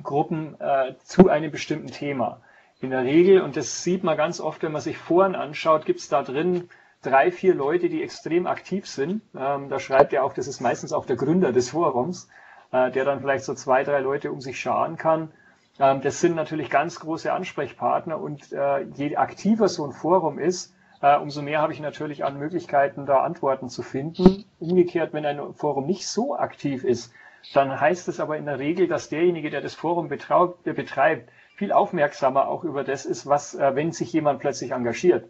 Gruppen äh, zu einem bestimmten Thema. In der Regel, und das sieht man ganz oft, wenn man sich Foren anschaut, gibt es da drin drei, vier Leute, die extrem aktiv sind. Ähm, da schreibt er auch, das ist meistens auch der Gründer des Forums, äh, der dann vielleicht so zwei, drei Leute um sich scharen kann. Ähm, das sind natürlich ganz große Ansprechpartner und äh, je aktiver so ein Forum ist, äh, umso mehr habe ich natürlich an Möglichkeiten, da Antworten zu finden. Umgekehrt, wenn ein Forum nicht so aktiv ist, dann heißt es aber in der Regel, dass derjenige, der das Forum betreibt, viel aufmerksamer auch über das ist, was, äh, wenn sich jemand plötzlich engagiert.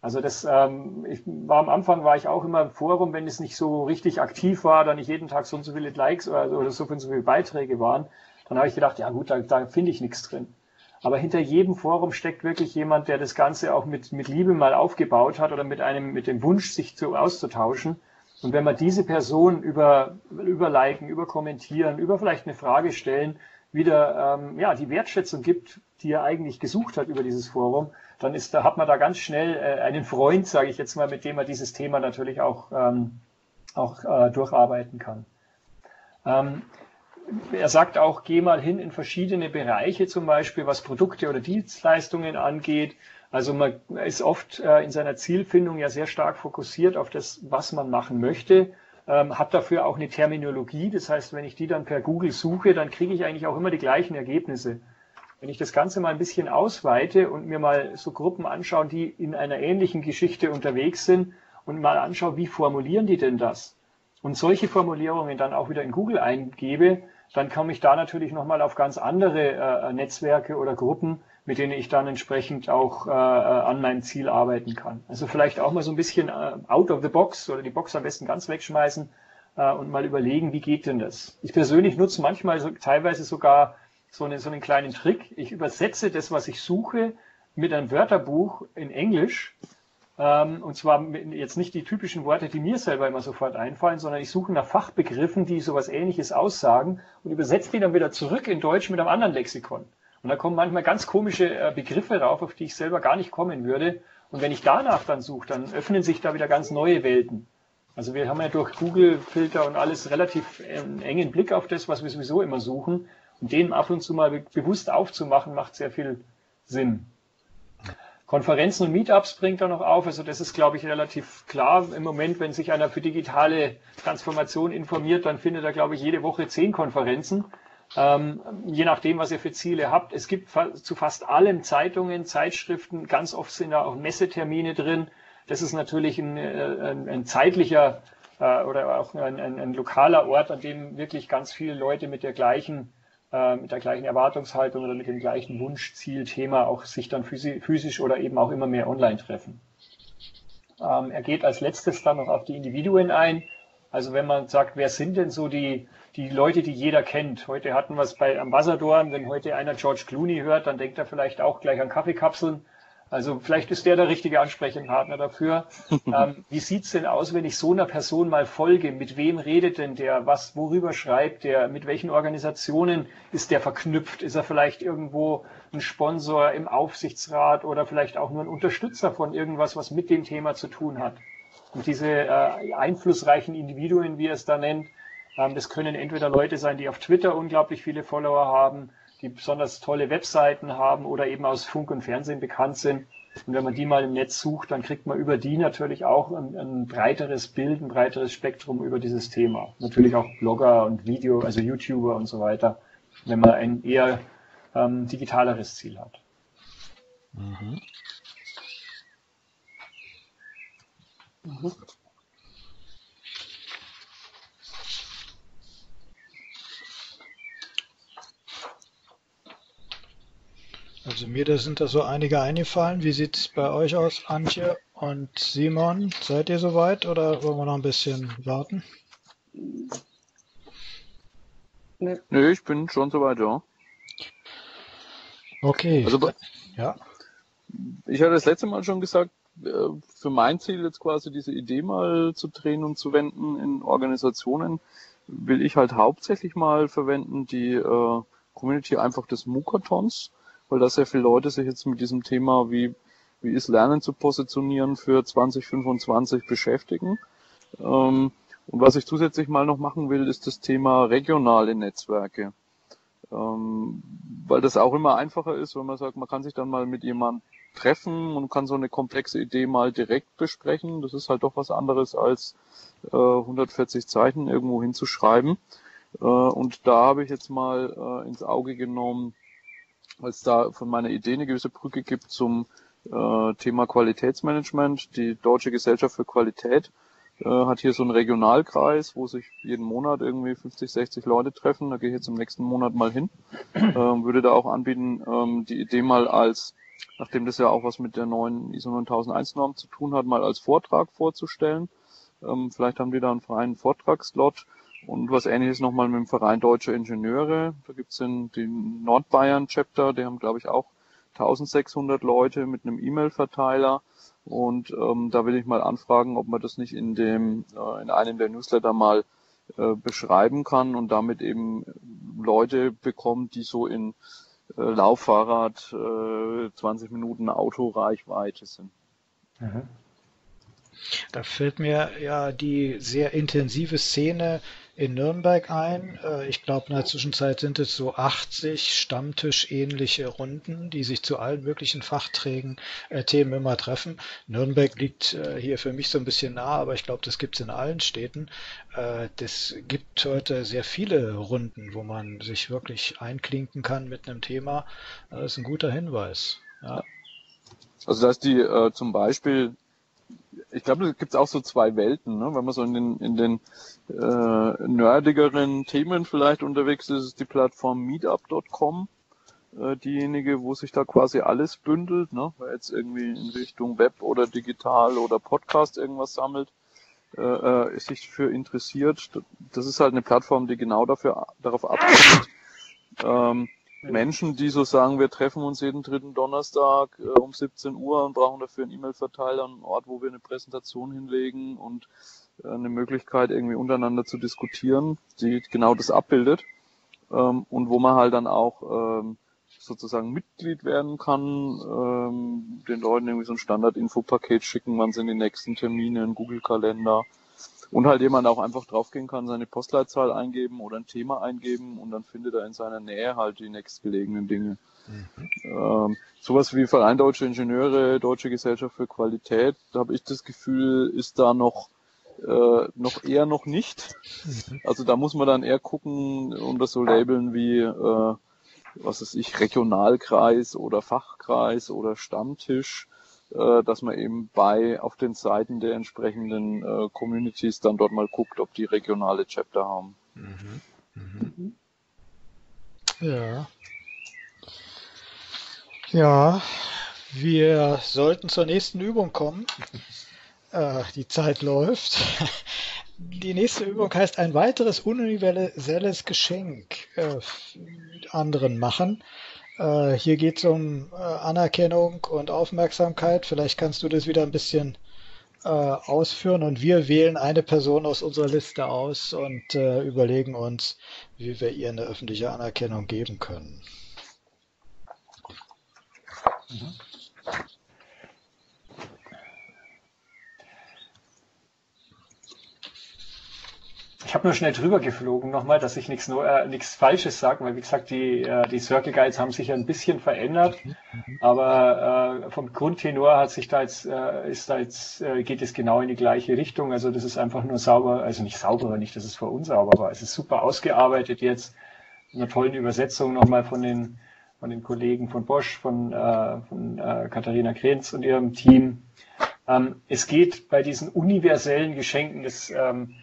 Also das, ähm, ich war am Anfang war ich auch immer im Forum, wenn es nicht so richtig aktiv war, dann nicht jeden Tag so und so viele Likes oder, oder so und so viele Beiträge waren, dann habe ich gedacht, ja gut, da, da finde ich nichts drin. Aber hinter jedem Forum steckt wirklich jemand, der das Ganze auch mit, mit Liebe mal aufgebaut hat oder mit einem, mit dem Wunsch, sich zu, auszutauschen. Und wenn man diese Person über, über liken, über kommentieren, über vielleicht eine Frage stellen, wieder ähm, ja, die Wertschätzung gibt, die er eigentlich gesucht hat über dieses Forum, dann ist, da hat man da ganz schnell äh, einen Freund, sage ich jetzt mal, mit dem man dieses Thema natürlich auch, ähm, auch äh, durcharbeiten kann. Ähm, er sagt auch, geh mal hin in verschiedene Bereiche, zum Beispiel was Produkte oder Dienstleistungen angeht. Also man ist oft äh, in seiner Zielfindung ja sehr stark fokussiert auf das, was man machen möchte, ähm, hat dafür auch eine Terminologie. Das heißt, wenn ich die dann per Google suche, dann kriege ich eigentlich auch immer die gleichen Ergebnisse. Wenn ich das Ganze mal ein bisschen ausweite und mir mal so Gruppen anschaue, die in einer ähnlichen Geschichte unterwegs sind und mal anschaue, wie formulieren die denn das? Und solche Formulierungen dann auch wieder in Google eingebe, dann komme ich da natürlich nochmal auf ganz andere äh, Netzwerke oder Gruppen, mit denen ich dann entsprechend auch äh, an meinem Ziel arbeiten kann. Also vielleicht auch mal so ein bisschen äh, out of the box oder die Box am besten ganz wegschmeißen äh, und mal überlegen, wie geht denn das? Ich persönlich nutze manchmal so, teilweise sogar so, eine, so einen kleinen Trick. Ich übersetze das, was ich suche, mit einem Wörterbuch in Englisch ähm, und zwar jetzt nicht die typischen Worte, die mir selber immer sofort einfallen, sondern ich suche nach Fachbegriffen, die sowas ähnliches aussagen und übersetze die dann wieder zurück in Deutsch mit einem anderen Lexikon. Und da kommen manchmal ganz komische äh, Begriffe rauf, auf die ich selber gar nicht kommen würde. Und wenn ich danach dann suche, dann öffnen sich da wieder ganz neue Welten. Also wir haben ja durch Google-Filter und alles relativ äh, engen Blick auf das, was wir sowieso immer suchen. Und den ab und zu mal bewusst aufzumachen, macht sehr viel Sinn. Konferenzen und Meetups bringt er noch auf. Also das ist, glaube ich, relativ klar. Im Moment, wenn sich einer für digitale Transformation informiert, dann findet er, glaube ich, jede Woche zehn Konferenzen. Ähm, je nachdem, was ihr für Ziele habt. Es gibt zu fast allem Zeitungen, Zeitschriften. Ganz oft sind da auch Messetermine drin. Das ist natürlich ein, äh, ein, ein zeitlicher äh, oder auch ein, ein, lokaler Ort, an dem wirklich ganz viele Leute mit der gleichen äh, mit der gleichen Erwartungshaltung oder mit dem gleichen Wunsch, Ziel, Thema auch sich dann physisch oder eben auch immer mehr online treffen. Ähm, er geht als letztes dann noch auf die Individuen ein. Also wenn man sagt, wer sind denn so die, die Leute, die jeder kennt? Heute hatten wir es bei Ambassadoren. Wenn heute einer George Clooney hört, dann denkt er vielleicht auch gleich an Kaffeekapseln. Also vielleicht ist der der richtige Ansprechpartner dafür. ähm, wie sieht's denn aus, wenn ich so einer Person mal folge? Mit wem redet denn der? Was, worüber schreibt der? Mit welchen Organisationen ist der verknüpft? Ist er vielleicht irgendwo ein Sponsor im Aufsichtsrat oder vielleicht auch nur ein Unterstützer von irgendwas, was mit dem Thema zu tun hat? Und diese äh, einflussreichen Individuen, wie er es da nennt, das können entweder Leute sein, die auf Twitter unglaublich viele Follower haben, die besonders tolle Webseiten haben oder eben aus Funk und Fernsehen bekannt sind. Und wenn man die mal im Netz sucht, dann kriegt man über die natürlich auch ein, ein breiteres Bild, ein breiteres Spektrum über dieses Thema. Natürlich auch Blogger und Video, also YouTuber und so weiter, wenn man ein eher ähm, digitaleres Ziel hat. Mhm. Mhm. Also mir da sind da so einige eingefallen. Wie sieht es bei euch aus, Antje und Simon? Seid ihr soweit oder wollen wir noch ein bisschen warten? Nee, nee ich bin schon soweit, ja. Okay. Also, ja. Ich hatte das letzte Mal schon gesagt, äh, für mein Ziel jetzt quasi diese Idee mal zu drehen und zu wenden in Organisationen, will ich halt hauptsächlich mal verwenden die äh, Community einfach des Mukathons weil da sehr viele Leute sich jetzt mit diesem Thema, wie, wie ist Lernen zu positionieren für 2025 beschäftigen. Ähm, und was ich zusätzlich mal noch machen will, ist das Thema regionale Netzwerke. Ähm, weil das auch immer einfacher ist, wenn man sagt, man kann sich dann mal mit jemandem treffen und kann so eine komplexe Idee mal direkt besprechen. Das ist halt doch was anderes als äh, 140 Zeichen irgendwo hinzuschreiben. Äh, und da habe ich jetzt mal äh, ins Auge genommen weil es da von meiner Idee eine gewisse Brücke gibt zum äh, Thema Qualitätsmanagement. Die Deutsche Gesellschaft für Qualität äh, hat hier so einen Regionalkreis, wo sich jeden Monat irgendwie 50, 60 Leute treffen. Da gehe ich jetzt im nächsten Monat mal hin. Ähm, würde da auch anbieten, ähm, die Idee mal als, nachdem das ja auch was mit der neuen ISO 9001 Norm zu tun hat, mal als Vortrag vorzustellen. Ähm, vielleicht haben die da einen freien Vortragslot. Und was ähnliches nochmal mit dem Verein Deutsche Ingenieure. Da gibt's den, den Nordbayern-Chapter, die haben, glaube ich, auch 1600 Leute mit einem E-Mail-Verteiler. Und ähm, da will ich mal anfragen, ob man das nicht in dem äh, in einem der Newsletter mal äh, beschreiben kann und damit eben Leute bekommt, die so in äh, Lauffahrrad äh, 20 Minuten Autoreichweite sind. Mhm. Da fällt mir ja die sehr intensive Szene in Nürnberg ein. Äh, ich glaube, in der Zwischenzeit sind es so 80 Stammtisch-ähnliche Runden, die sich zu allen möglichen Fachträgen äh, Themen immer treffen. Nürnberg liegt äh, hier für mich so ein bisschen nah, aber ich glaube, das gibt es in allen Städten. Das gibt heute sehr viele Runden, wo man sich wirklich einklinken kann mit einem Thema. Das ist ein guter Hinweis. Ja. Also dass die äh, zum Beispiel ich glaube, da gibt es auch so zwei Welten, ne? Wenn man so in den, in den äh, nerdigeren Themen vielleicht unterwegs ist, ist die Plattform meetup.com äh, diejenige, wo sich da quasi alles bündelt, ne? Wer jetzt irgendwie in Richtung Web oder digital oder Podcast irgendwas sammelt, äh, äh, sich für interessiert. Das ist halt eine Plattform, die genau dafür darauf abzielt, ähm, Menschen, die so sagen, wir treffen uns jeden dritten Donnerstag äh, um 17 Uhr und brauchen dafür einen E-Mail-Verteiler, einen Ort, wo wir eine Präsentation hinlegen und äh, eine Möglichkeit irgendwie untereinander zu diskutieren, die genau das abbildet ähm, und wo man halt dann auch ähm, sozusagen Mitglied werden kann, ähm, den Leuten irgendwie so ein Standard-Infopaket schicken, wann sind die nächsten Termine, ein Google-Kalender, und halt jemand auch einfach draufgehen kann, seine Postleitzahl eingeben oder ein Thema eingeben und dann findet er in seiner Nähe halt die nächstgelegenen Dinge. Mhm. Ähm, sowas wie Verein Deutsche Ingenieure, Deutsche Gesellschaft für Qualität, da habe ich das Gefühl, ist da noch äh, noch eher noch nicht. Mhm. Also da muss man dann eher gucken und das so labeln wie äh, was ist ich, Regionalkreis oder Fachkreis oder Stammtisch äh, dass man eben bei auf den Seiten der entsprechenden äh, Communities dann dort mal guckt, ob die regionale Chapter haben. Mhm. Mhm. Ja. Ja, wir sollten zur nächsten Übung kommen. Äh, die Zeit läuft. Die nächste Übung heißt ein weiteres universelles Geschenk äh, anderen machen. Äh, hier geht es um äh, Anerkennung und Aufmerksamkeit. Vielleicht kannst du das wieder ein bisschen äh, ausführen und wir wählen eine Person aus unserer Liste aus und äh, überlegen uns, wie wir ihr eine öffentliche Anerkennung geben können. Mhm. Ich habe nur schnell drüber geflogen nochmal, dass ich nichts äh, Falsches sage, weil wie gesagt, die, äh, die Circle Guides haben sich ja ein bisschen verändert, aber äh, vom Grundtenor hat sich da jetzt, äh, ist da jetzt, äh, geht es genau in die gleiche Richtung. Also das ist einfach nur sauber, also nicht sauberer, nicht, dass es für unsauber war. Es ist super ausgearbeitet jetzt, in einer tollen Übersetzung nochmal von den von den Kollegen von Bosch, von, äh, von äh, Katharina Krenz und ihrem Team. Ähm, es geht bei diesen universellen Geschenken, das ähm,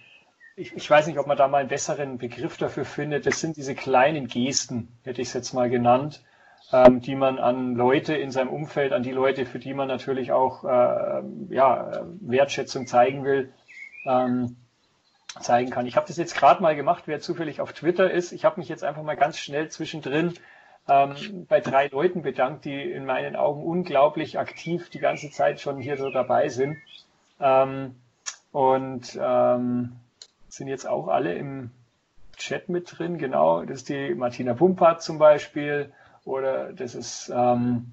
ich, ich weiß nicht, ob man da mal einen besseren Begriff dafür findet. Das sind diese kleinen Gesten, hätte ich es jetzt mal genannt, ähm, die man an Leute in seinem Umfeld, an die Leute, für die man natürlich auch äh, ja, Wertschätzung zeigen will, ähm, zeigen kann. Ich habe das jetzt gerade mal gemacht, wer zufällig auf Twitter ist. Ich habe mich jetzt einfach mal ganz schnell zwischendrin ähm, bei drei Leuten bedankt, die in meinen Augen unglaublich aktiv die ganze Zeit schon hier so dabei sind. Ähm, und ähm, sind jetzt auch alle im Chat mit drin. Genau, das ist die Martina Pumpert zum Beispiel oder das ist ähm,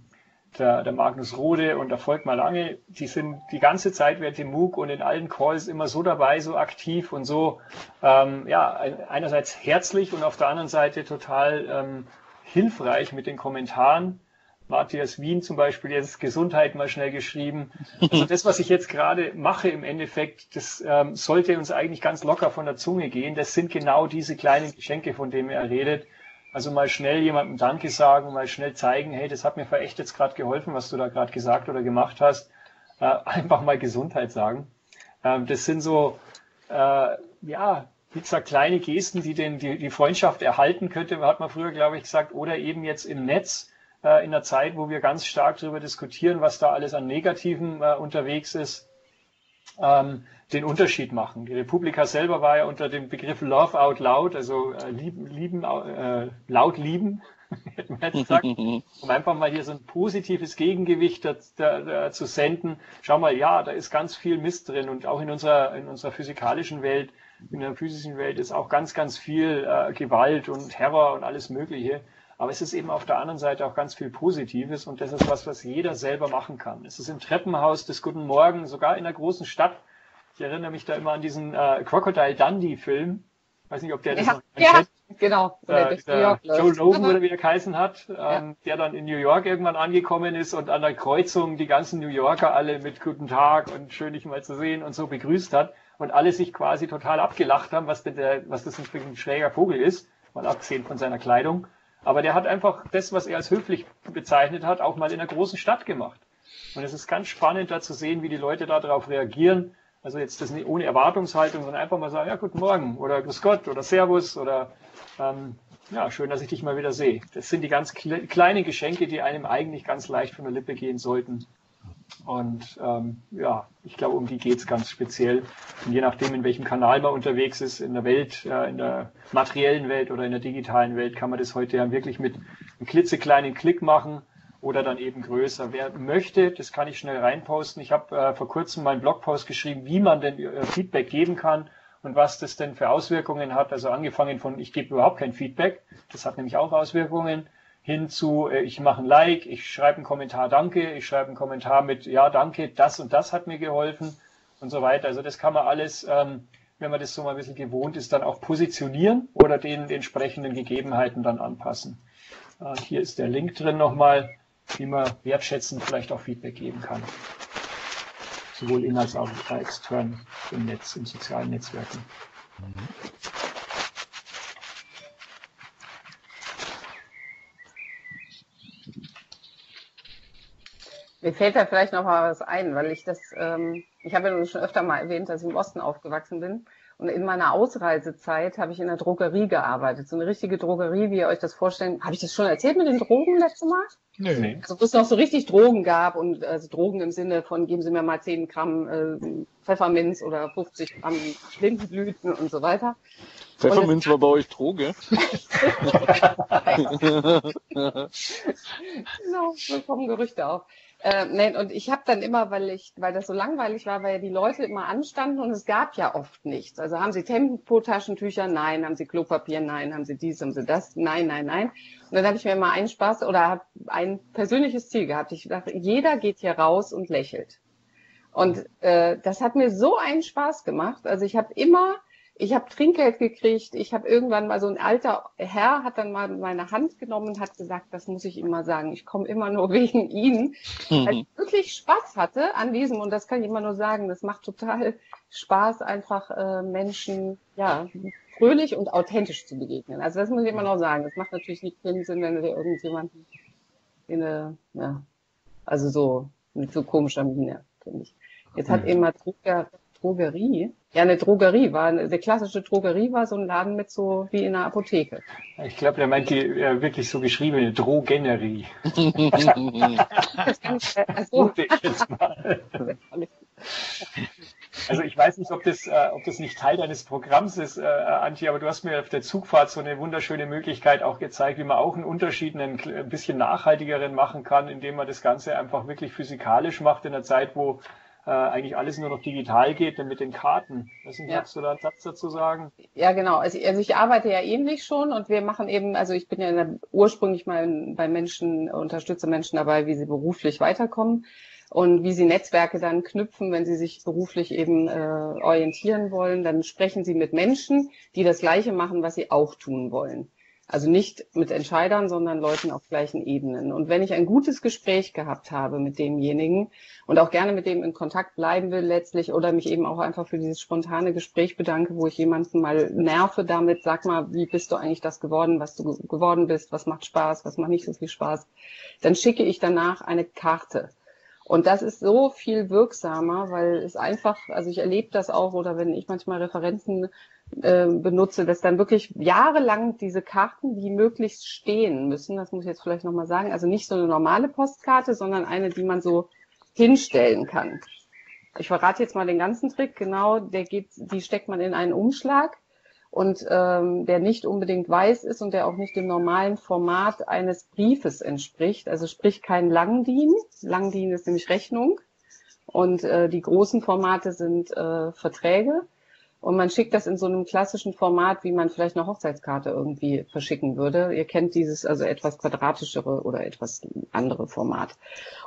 der, der Magnus Rode und der Volkmar Lange. Die sind die ganze Zeit während dem MOOC und in allen Calls immer so dabei, so aktiv und so, ähm, ja, einerseits herzlich und auf der anderen Seite total ähm, hilfreich mit den Kommentaren. Matthias Wien zum Beispiel jetzt Gesundheit mal schnell geschrieben. Also das, was ich jetzt gerade mache im Endeffekt, das ähm, sollte uns eigentlich ganz locker von der Zunge gehen. Das sind genau diese kleinen Geschenke, von denen er redet. Also mal schnell jemandem Danke sagen, mal schnell zeigen, hey, das hat mir echt jetzt gerade geholfen, was du da gerade gesagt oder gemacht hast. Äh, einfach mal Gesundheit sagen. Ähm, das sind so, äh, ja, wie gesagt, kleine Gesten, die den, die, die Freundschaft erhalten könnte, hat man früher, glaube ich, gesagt, oder eben jetzt im Netz äh, in der Zeit, wo wir ganz stark darüber diskutieren, was da alles an Negativen äh, unterwegs ist, ähm, den Unterschied machen. Die Republika selber war ja unter dem Begriff Love Out Loud, also äh, lieben, lieben äh, laut lieben, jetzt gesagt, um einfach mal hier so ein positives Gegengewicht da, da, da, zu senden. Schau mal, ja, da ist ganz viel Mist drin und auch in unserer, in unserer physikalischen Welt, in der physischen Welt ist auch ganz, ganz viel äh, Gewalt und Terror und alles Mögliche. Aber es ist eben auf der anderen Seite auch ganz viel Positives und das ist was, was jeder selber machen kann. Es ist im Treppenhaus des Guten Morgen, sogar in der großen Stadt. Ich erinnere mich da immer an diesen äh, Crocodile Dundee Film. Ich weiß nicht, ob der das ja, noch ja, kennt. genau. Äh, Joe Logan oder wie er geheißen hat, ähm, ja. der dann in New York irgendwann angekommen ist und an der Kreuzung die ganzen New Yorker alle mit Guten Tag und schön dich mal zu sehen und so begrüßt hat und alle sich quasi total abgelacht haben, was, der, was das für ein schräger Vogel ist, mal abgesehen von seiner Kleidung. Aber der hat einfach das, was er als höflich bezeichnet hat, auch mal in einer großen Stadt gemacht. Und es ist ganz spannend, da zu sehen, wie die Leute darauf reagieren. Also jetzt das nicht ohne Erwartungshaltung, sondern einfach mal sagen, ja, guten Morgen oder Grüß Gott oder Servus oder ähm, ja, schön, dass ich dich mal wieder sehe. Das sind die ganz kle kleinen Geschenke, die einem eigentlich ganz leicht von der Lippe gehen sollten. Und ähm, ja, ich glaube, um die geht's ganz speziell. Und je nachdem, in welchem Kanal man unterwegs ist, in der Welt, äh, in der materiellen Welt oder in der digitalen Welt, kann man das heute ja wirklich mit einem klitzekleinen Klick machen oder dann eben größer. Wer möchte, das kann ich schnell reinposten. Ich habe äh, vor kurzem meinen Blogpost geschrieben, wie man denn äh, Feedback geben kann und was das denn für Auswirkungen hat. Also angefangen von, ich gebe überhaupt kein Feedback, das hat nämlich auch Auswirkungen, hin zu, äh, ich mache ein Like, ich schreibe einen Kommentar Danke, ich schreibe einen Kommentar mit Ja, danke, das und das hat mir geholfen und so weiter. Also das kann man alles, ähm, wenn man das so mal ein bisschen gewohnt ist, dann auch positionieren oder den, den entsprechenden Gegebenheiten dann anpassen. Äh, hier ist der Link drin nochmal, wie man wertschätzend vielleicht auch Feedback geben kann. Sowohl in als auch extern im Netz, in sozialen Netzwerken. Mhm. Mir fällt da vielleicht noch mal was ein, weil ich das, ähm, ich habe ja schon öfter mal erwähnt, dass ich im Osten aufgewachsen bin. Und in meiner Ausreisezeit habe ich in der Drogerie gearbeitet. So eine richtige Drogerie, wie ihr euch das vorstellen. Habe ich das schon erzählt mit den Drogen letztes Mal? Nee. Also wo es noch so richtig Drogen gab und also Drogen im Sinne von geben Sie mir mal 10 Gramm äh, Pfefferminz oder 50 Gramm Lindenblüten und so weiter. Pfefferminz war bei euch Droge? genau, so kommen Gerüchte auf. Äh, nein, und ich habe dann immer, weil ich, weil das so langweilig war, weil ja die Leute immer anstanden und es gab ja oft nichts. Also haben sie Tempotaschentücher? Nein. Haben sie Klopapier? Nein. Haben sie dies? Haben sie das? Nein, nein, nein. Und dann habe ich mir mal einen Spaß oder habe ein persönliches Ziel gehabt. Ich dachte, jeder geht hier raus und lächelt. Und äh, das hat mir so einen Spaß gemacht. Also ich habe immer ich habe Trinkgeld gekriegt. Ich habe irgendwann mal so ein alter Herr hat dann mal meine Hand genommen und hat gesagt, das muss ich ihm mal sagen. Ich komme immer nur wegen Ihnen. Mhm. Weil ich wirklich Spaß hatte an diesem und das kann ich immer nur sagen. Das macht total Spaß, einfach äh, Menschen ja fröhlich und authentisch zu begegnen. Also das muss ich immer noch sagen. Das macht natürlich nicht keinen Sinn, wenn du dir irgendjemanden in eine, ja, also so mit so komischer Miene, finde ich. Jetzt hat eben mal Drucker Drogerie. Ja, eine Drogerie war, eine, klassische Drogerie war so ein Laden mit so wie in einer Apotheke. Ich glaube, der meint die äh, wirklich so geschriebene Drogenerie. also, also ich weiß nicht, ob das, äh, ob das nicht Teil deines Programms ist, äh, Antje, aber du hast mir auf der Zugfahrt so eine wunderschöne Möglichkeit auch gezeigt, wie man auch einen Unterschied, einen ein bisschen nachhaltigeren machen kann, indem man das Ganze einfach wirklich physikalisch macht in einer Zeit, wo äh, eigentlich alles nur noch digital geht, denn mit den Karten. Was ja. kannst du da einen Satz dazu sagen? Ja, genau. Also, also ich arbeite ja ähnlich schon und wir machen eben, also ich bin ja der, ursprünglich mal bei Menschen, unterstütze Menschen dabei, wie sie beruflich weiterkommen und wie sie Netzwerke dann knüpfen, wenn sie sich beruflich eben äh, orientieren wollen. Dann sprechen sie mit Menschen, die das Gleiche machen, was sie auch tun wollen. Also nicht mit Entscheidern, sondern Leuten auf gleichen Ebenen. Und wenn ich ein gutes Gespräch gehabt habe mit demjenigen und auch gerne mit dem in Kontakt bleiben will letztlich oder mich eben auch einfach für dieses spontane Gespräch bedanke, wo ich jemanden mal nerve damit, sag mal, wie bist du eigentlich das geworden, was du geworden bist, was macht Spaß, was macht nicht so viel Spaß, dann schicke ich danach eine Karte. Und das ist so viel wirksamer, weil es einfach, also ich erlebe das auch, oder wenn ich manchmal Referenzen äh, benutze, dass dann wirklich jahrelang diese Karten, die möglichst stehen müssen, das muss ich jetzt vielleicht nochmal sagen, also nicht so eine normale Postkarte, sondern eine, die man so hinstellen kann. Ich verrate jetzt mal den ganzen Trick, genau, der geht, die steckt man in einen Umschlag und ähm, der nicht unbedingt weiß ist und der auch nicht dem normalen Format eines Briefes entspricht. Also sprich kein Langdien. Langdien ist nämlich Rechnung und äh, die großen Formate sind äh, Verträge. Und man schickt das in so einem klassischen Format, wie man vielleicht eine Hochzeitskarte irgendwie verschicken würde. Ihr kennt dieses, also etwas quadratischere oder etwas andere Format.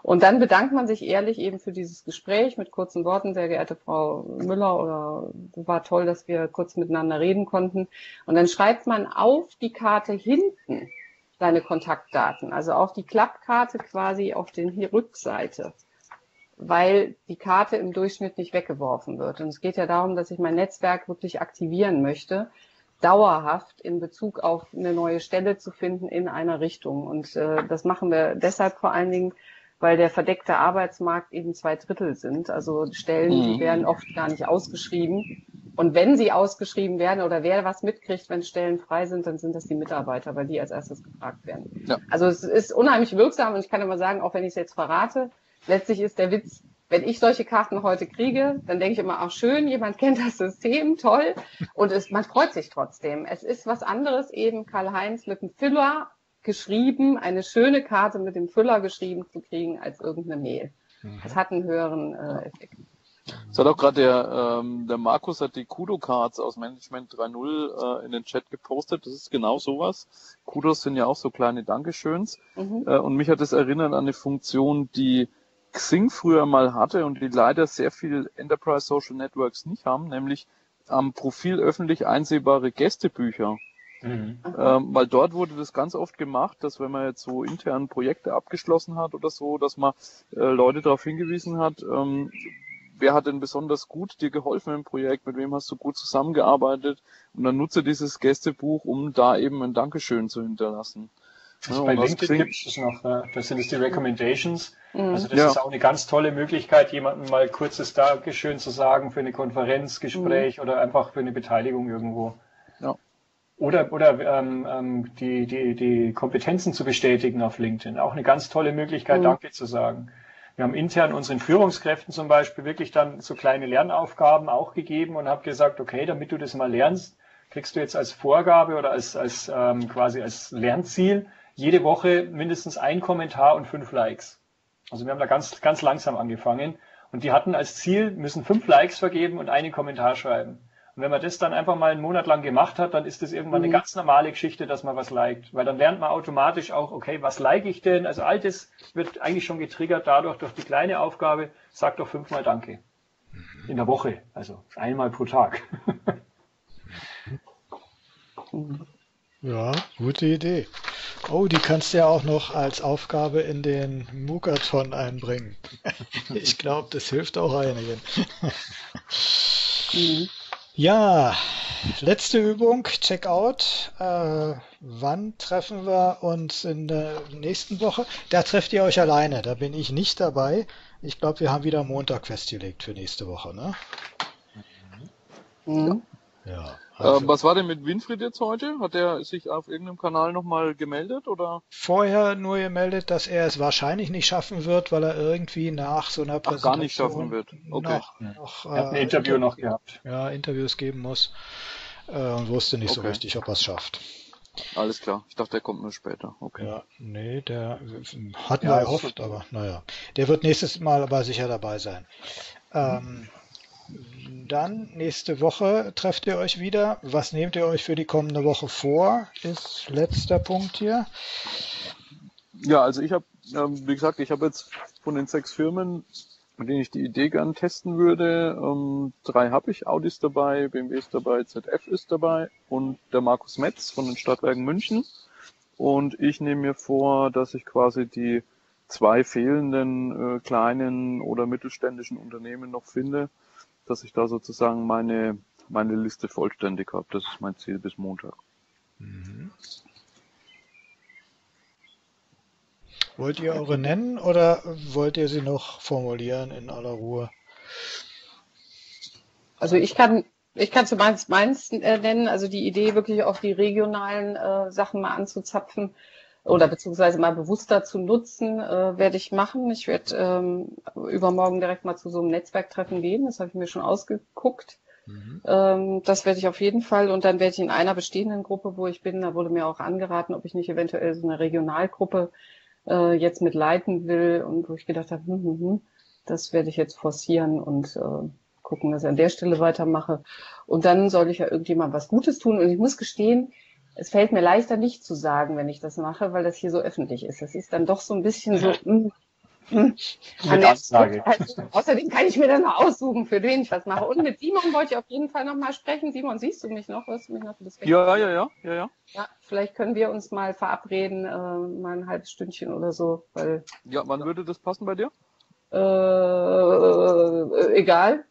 Und dann bedankt man sich ehrlich eben für dieses Gespräch mit kurzen Worten. Sehr geehrte Frau Müller oder war toll, dass wir kurz miteinander reden konnten. Und dann schreibt man auf die Karte hinten seine Kontaktdaten, also auf die Klappkarte quasi auf den Rückseite weil die Karte im Durchschnitt nicht weggeworfen wird. Und es geht ja darum, dass ich mein Netzwerk wirklich aktivieren möchte, dauerhaft in Bezug auf eine neue Stelle zu finden in einer Richtung. Und äh, das machen wir deshalb vor allen Dingen, weil der verdeckte Arbeitsmarkt eben zwei Drittel sind. Also Stellen, die mhm. werden oft gar nicht ausgeschrieben. Und wenn sie ausgeschrieben werden oder wer was mitkriegt, wenn Stellen frei sind, dann sind das die Mitarbeiter, weil die als erstes gefragt werden. Ja. Also es ist unheimlich wirksam und ich kann immer sagen, auch wenn ich es jetzt verrate, letztlich ist der Witz, wenn ich solche Karten heute kriege, dann denke ich immer, auch schön, jemand kennt das System, toll. Und es, man freut sich trotzdem. Es ist was anderes, eben Karl-Heinz mit dem Füller geschrieben, eine schöne Karte mit dem Füller geschrieben zu kriegen, als irgendeine Mail. Mhm. Das hat einen höheren äh, Effekt. Es hat auch gerade der, ähm, der Markus hat die Kudo-Cards aus Management 3.0 äh, in den Chat gepostet. Das ist genau sowas. Kudos sind ja auch so kleine Dankeschöns. Mhm. Äh, und mich hat es erinnert an eine Funktion, die Xing früher mal hatte und die leider sehr viel Enterprise Social Networks nicht haben, nämlich am Profil öffentlich einsehbare Gästebücher. Mhm. Ähm, weil dort wurde das ganz oft gemacht, dass wenn man jetzt so intern Projekte abgeschlossen hat oder so, dass man äh, Leute darauf hingewiesen hat, ähm, wer hat denn besonders gut dir geholfen im Projekt, mit wem hast du gut zusammengearbeitet und dann nutze dieses Gästebuch, um da eben ein Dankeschön zu hinterlassen. Also bei LinkedIn gibt es noch, ne? das sind es die Recommendations. Mhm. Also das ja. ist auch eine ganz tolle Möglichkeit, jemandem mal kurzes Dankeschön zu sagen für eine Konferenz, Gespräch mhm. oder einfach für eine Beteiligung irgendwo. Ja. Oder, oder ähm, ähm, die, die, die Kompetenzen zu bestätigen auf LinkedIn. Auch eine ganz tolle Möglichkeit, mhm. Danke zu sagen. Wir haben intern unseren Führungskräften zum Beispiel wirklich dann so kleine Lernaufgaben auch gegeben und habe gesagt, okay, damit du das mal lernst, kriegst du jetzt als Vorgabe oder als, als ähm, quasi als Lernziel jede Woche mindestens ein Kommentar und fünf Likes. Also wir haben da ganz, ganz langsam angefangen. Und die hatten als Ziel, müssen fünf Likes vergeben und einen Kommentar schreiben. Und wenn man das dann einfach mal einen Monat lang gemacht hat, dann ist das irgendwann mhm. eine ganz normale Geschichte, dass man was liked. Weil dann lernt man automatisch auch, okay, was like ich denn? Also all das wird eigentlich schon getriggert dadurch durch die kleine Aufgabe, sag doch fünfmal Danke. Mhm. In der Woche. Also einmal pro Tag. Ja, gute Idee. Oh, die kannst du ja auch noch als Aufgabe in den Mugathon einbringen. ich glaube, das hilft auch einigen. mhm. Ja, letzte Übung, Checkout. Äh, wann treffen wir uns in der nächsten Woche? Da trefft ihr euch alleine, da bin ich nicht dabei. Ich glaube, wir haben wieder Montag festgelegt für nächste Woche, ne? Mhm. Ja. Also, ähm, was war denn mit Winfried jetzt heute? Hat er sich auf irgendeinem Kanal nochmal gemeldet oder? Vorher nur gemeldet, dass er es wahrscheinlich nicht schaffen wird, weil er irgendwie nach so einer Präsentation Ach, gar nicht schaffen wird. Okay. Noch, noch, er hat ein äh, Interview noch gehabt. Ja, Interviews geben muss äh, und wusste nicht okay. so richtig, ob er es schafft. Alles klar. Ich dachte, der kommt nur später. Okay. Ja, nee, der hat ja, erhofft, aber naja. Der wird nächstes Mal aber sicher dabei sein. Ähm, dann nächste Woche trefft ihr euch wieder. Was nehmt ihr euch für die kommende Woche vor? Ist letzter Punkt hier. Ja, also ich habe, ähm, wie gesagt, ich habe jetzt von den sechs Firmen, mit denen ich die Idee gern testen würde, ähm, drei habe ich. Audi ist dabei, BMW ist dabei, ZF ist dabei und der Markus Metz von den Stadtwerken München. Und ich nehme mir vor, dass ich quasi die zwei fehlenden äh, kleinen oder mittelständischen Unternehmen noch finde dass ich da sozusagen meine, meine Liste vollständig habe. Das ist mein Ziel bis Montag. Mhm. Wollt ihr eure nennen oder wollt ihr sie noch formulieren in aller Ruhe? Also ich kann, ich kann zumindest meins äh, nennen, also die Idee wirklich auf die regionalen äh, Sachen mal anzuzapfen oder beziehungsweise mal bewusster zu nutzen, äh, werde ich machen. Ich werde ähm, übermorgen direkt mal zu so einem Netzwerktreffen gehen, das habe ich mir schon ausgeguckt. Mhm. Ähm, das werde ich auf jeden Fall und dann werde ich in einer bestehenden Gruppe, wo ich bin, da wurde mir auch angeraten, ob ich nicht eventuell so eine Regionalgruppe äh, jetzt mit leiten will und wo ich gedacht habe, hm, hm, hm, das werde ich jetzt forcieren und äh, gucken, dass ich an der Stelle weitermache. Und dann soll ich ja irgendjemand was Gutes tun und ich muss gestehen, es fällt mir leichter nicht zu sagen, wenn ich das mache, weil das hier so öffentlich ist. Das ist dann doch so ein bisschen so. Mm, mm, Ansage. außerdem kann ich mir dann noch aussuchen, für wen ich was mache. Und mit Simon wollte ich auf jeden Fall noch mal sprechen. Simon, siehst du mich noch? Hörst du mich noch? Ja, ja, ja, ja, ja. Ja, vielleicht können wir uns mal verabreden, äh, mal ein halbes Stündchen oder so. Weil, ja, wann würde das passen bei dir? Äh, egal.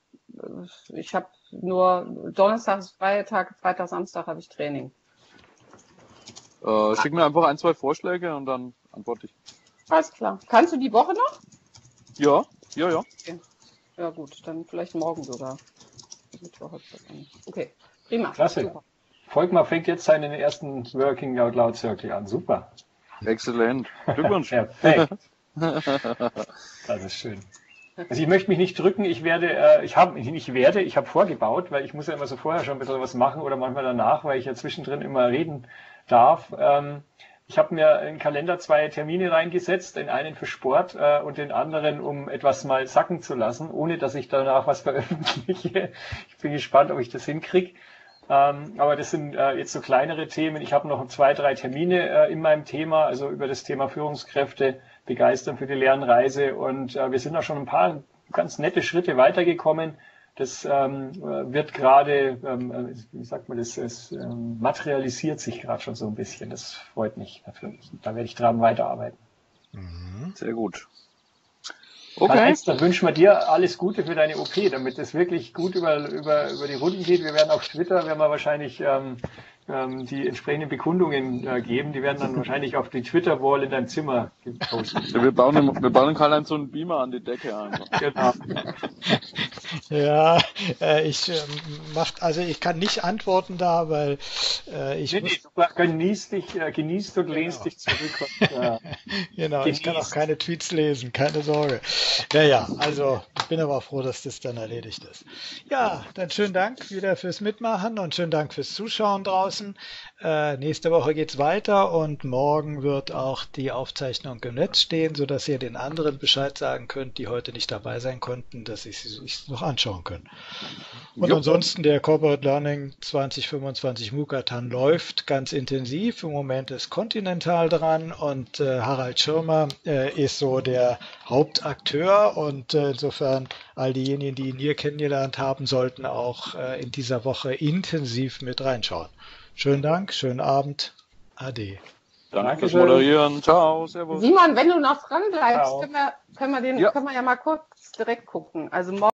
Ich habe nur Donnerstag, Freitag, Freitag, Samstag habe ich Training. Äh, schick mir einfach ein, zwei Vorschläge und dann antworte ich. Alles klar. Kannst du die Woche noch? Ja, ja, ja. Okay. Ja gut, dann vielleicht morgen sogar. Okay, prima. Klasse. Super. Volkmar fängt jetzt seinen ersten Working Out Loud Circle an. Super. Exzellent. Glückwunsch. Perfekt. das ist schön. Also ich möchte mich nicht drücken, ich werde, äh, ich habe, ich werde, ich habe vorgebaut, weil ich muss ja immer so vorher schon ein bisschen was machen oder manchmal danach, weil ich ja zwischendrin immer reden darf. Ähm, ich habe mir in den Kalender zwei Termine reingesetzt, den einen für Sport äh, und den anderen, um etwas mal sacken zu lassen, ohne dass ich danach was veröffentliche. Ich bin gespannt, ob ich das hinkriege. Ähm, aber das sind äh, jetzt so kleinere Themen. Ich habe noch zwei, drei Termine äh, in meinem Thema, also über das Thema Führungskräfte begeistern für die Lernreise. Und äh, wir sind auch schon ein paar ganz nette Schritte weitergekommen. Das ähm, wird gerade, ähm, äh, wie sagt man das, es ähm, materialisiert sich gerade schon so ein bisschen. Das freut mich natürlich. Da werde ich dran weiterarbeiten. Mhm. Sehr gut. Okay. Dann wünschen wir dir alles Gute für deine OP, damit es wirklich gut über, über, über die Runden geht. Wir werden auf Twitter, werden wir wahrscheinlich ähm, die entsprechenden Bekundungen äh, geben. Die werden dann wahrscheinlich auf die Twitter-Wall in deinem Zimmer gepostet. Ja, wir bauen, wir bauen Karl so einen Beamer an die Decke an. Genau. ja, äh, ich äh, macht, also ich kann nicht antworten da, weil äh, ich. Nee, muss, nee, du genießt dich, äh, genießt und genau. lehnst dich zurück. Und, äh, genau, genießt. ich kann auch keine Tweets lesen, keine Sorge. Ja, ja, also ich bin aber froh, dass das dann erledigt ist. Ja, dann schönen Dank wieder fürs Mitmachen und schönen Dank fürs Zuschauen draußen draußen. Äh, nächste Woche geht es weiter und morgen wird auch die Aufzeichnung im Netz stehen, sodass ihr den anderen Bescheid sagen könnt, die heute nicht dabei sein konnten, dass sie sich noch anschauen können. Und jo. ansonsten der Corporate Learning 2025 Mukatan läuft ganz intensiv. Im Moment ist Continental dran und äh, Harald Schirmer äh, ist so der Hauptakteur und äh, insofern all diejenigen, die ihn hier kennengelernt haben, sollten auch äh, in dieser Woche intensiv mit reinschauen. Schönen Dank, schönen Abend. Ade. Danke fürs Moderieren. Ciao, servus. Simon, wenn du noch dran bleibst, können wir, können wir, den, ja. können wir ja mal kurz direkt gucken. Also morgen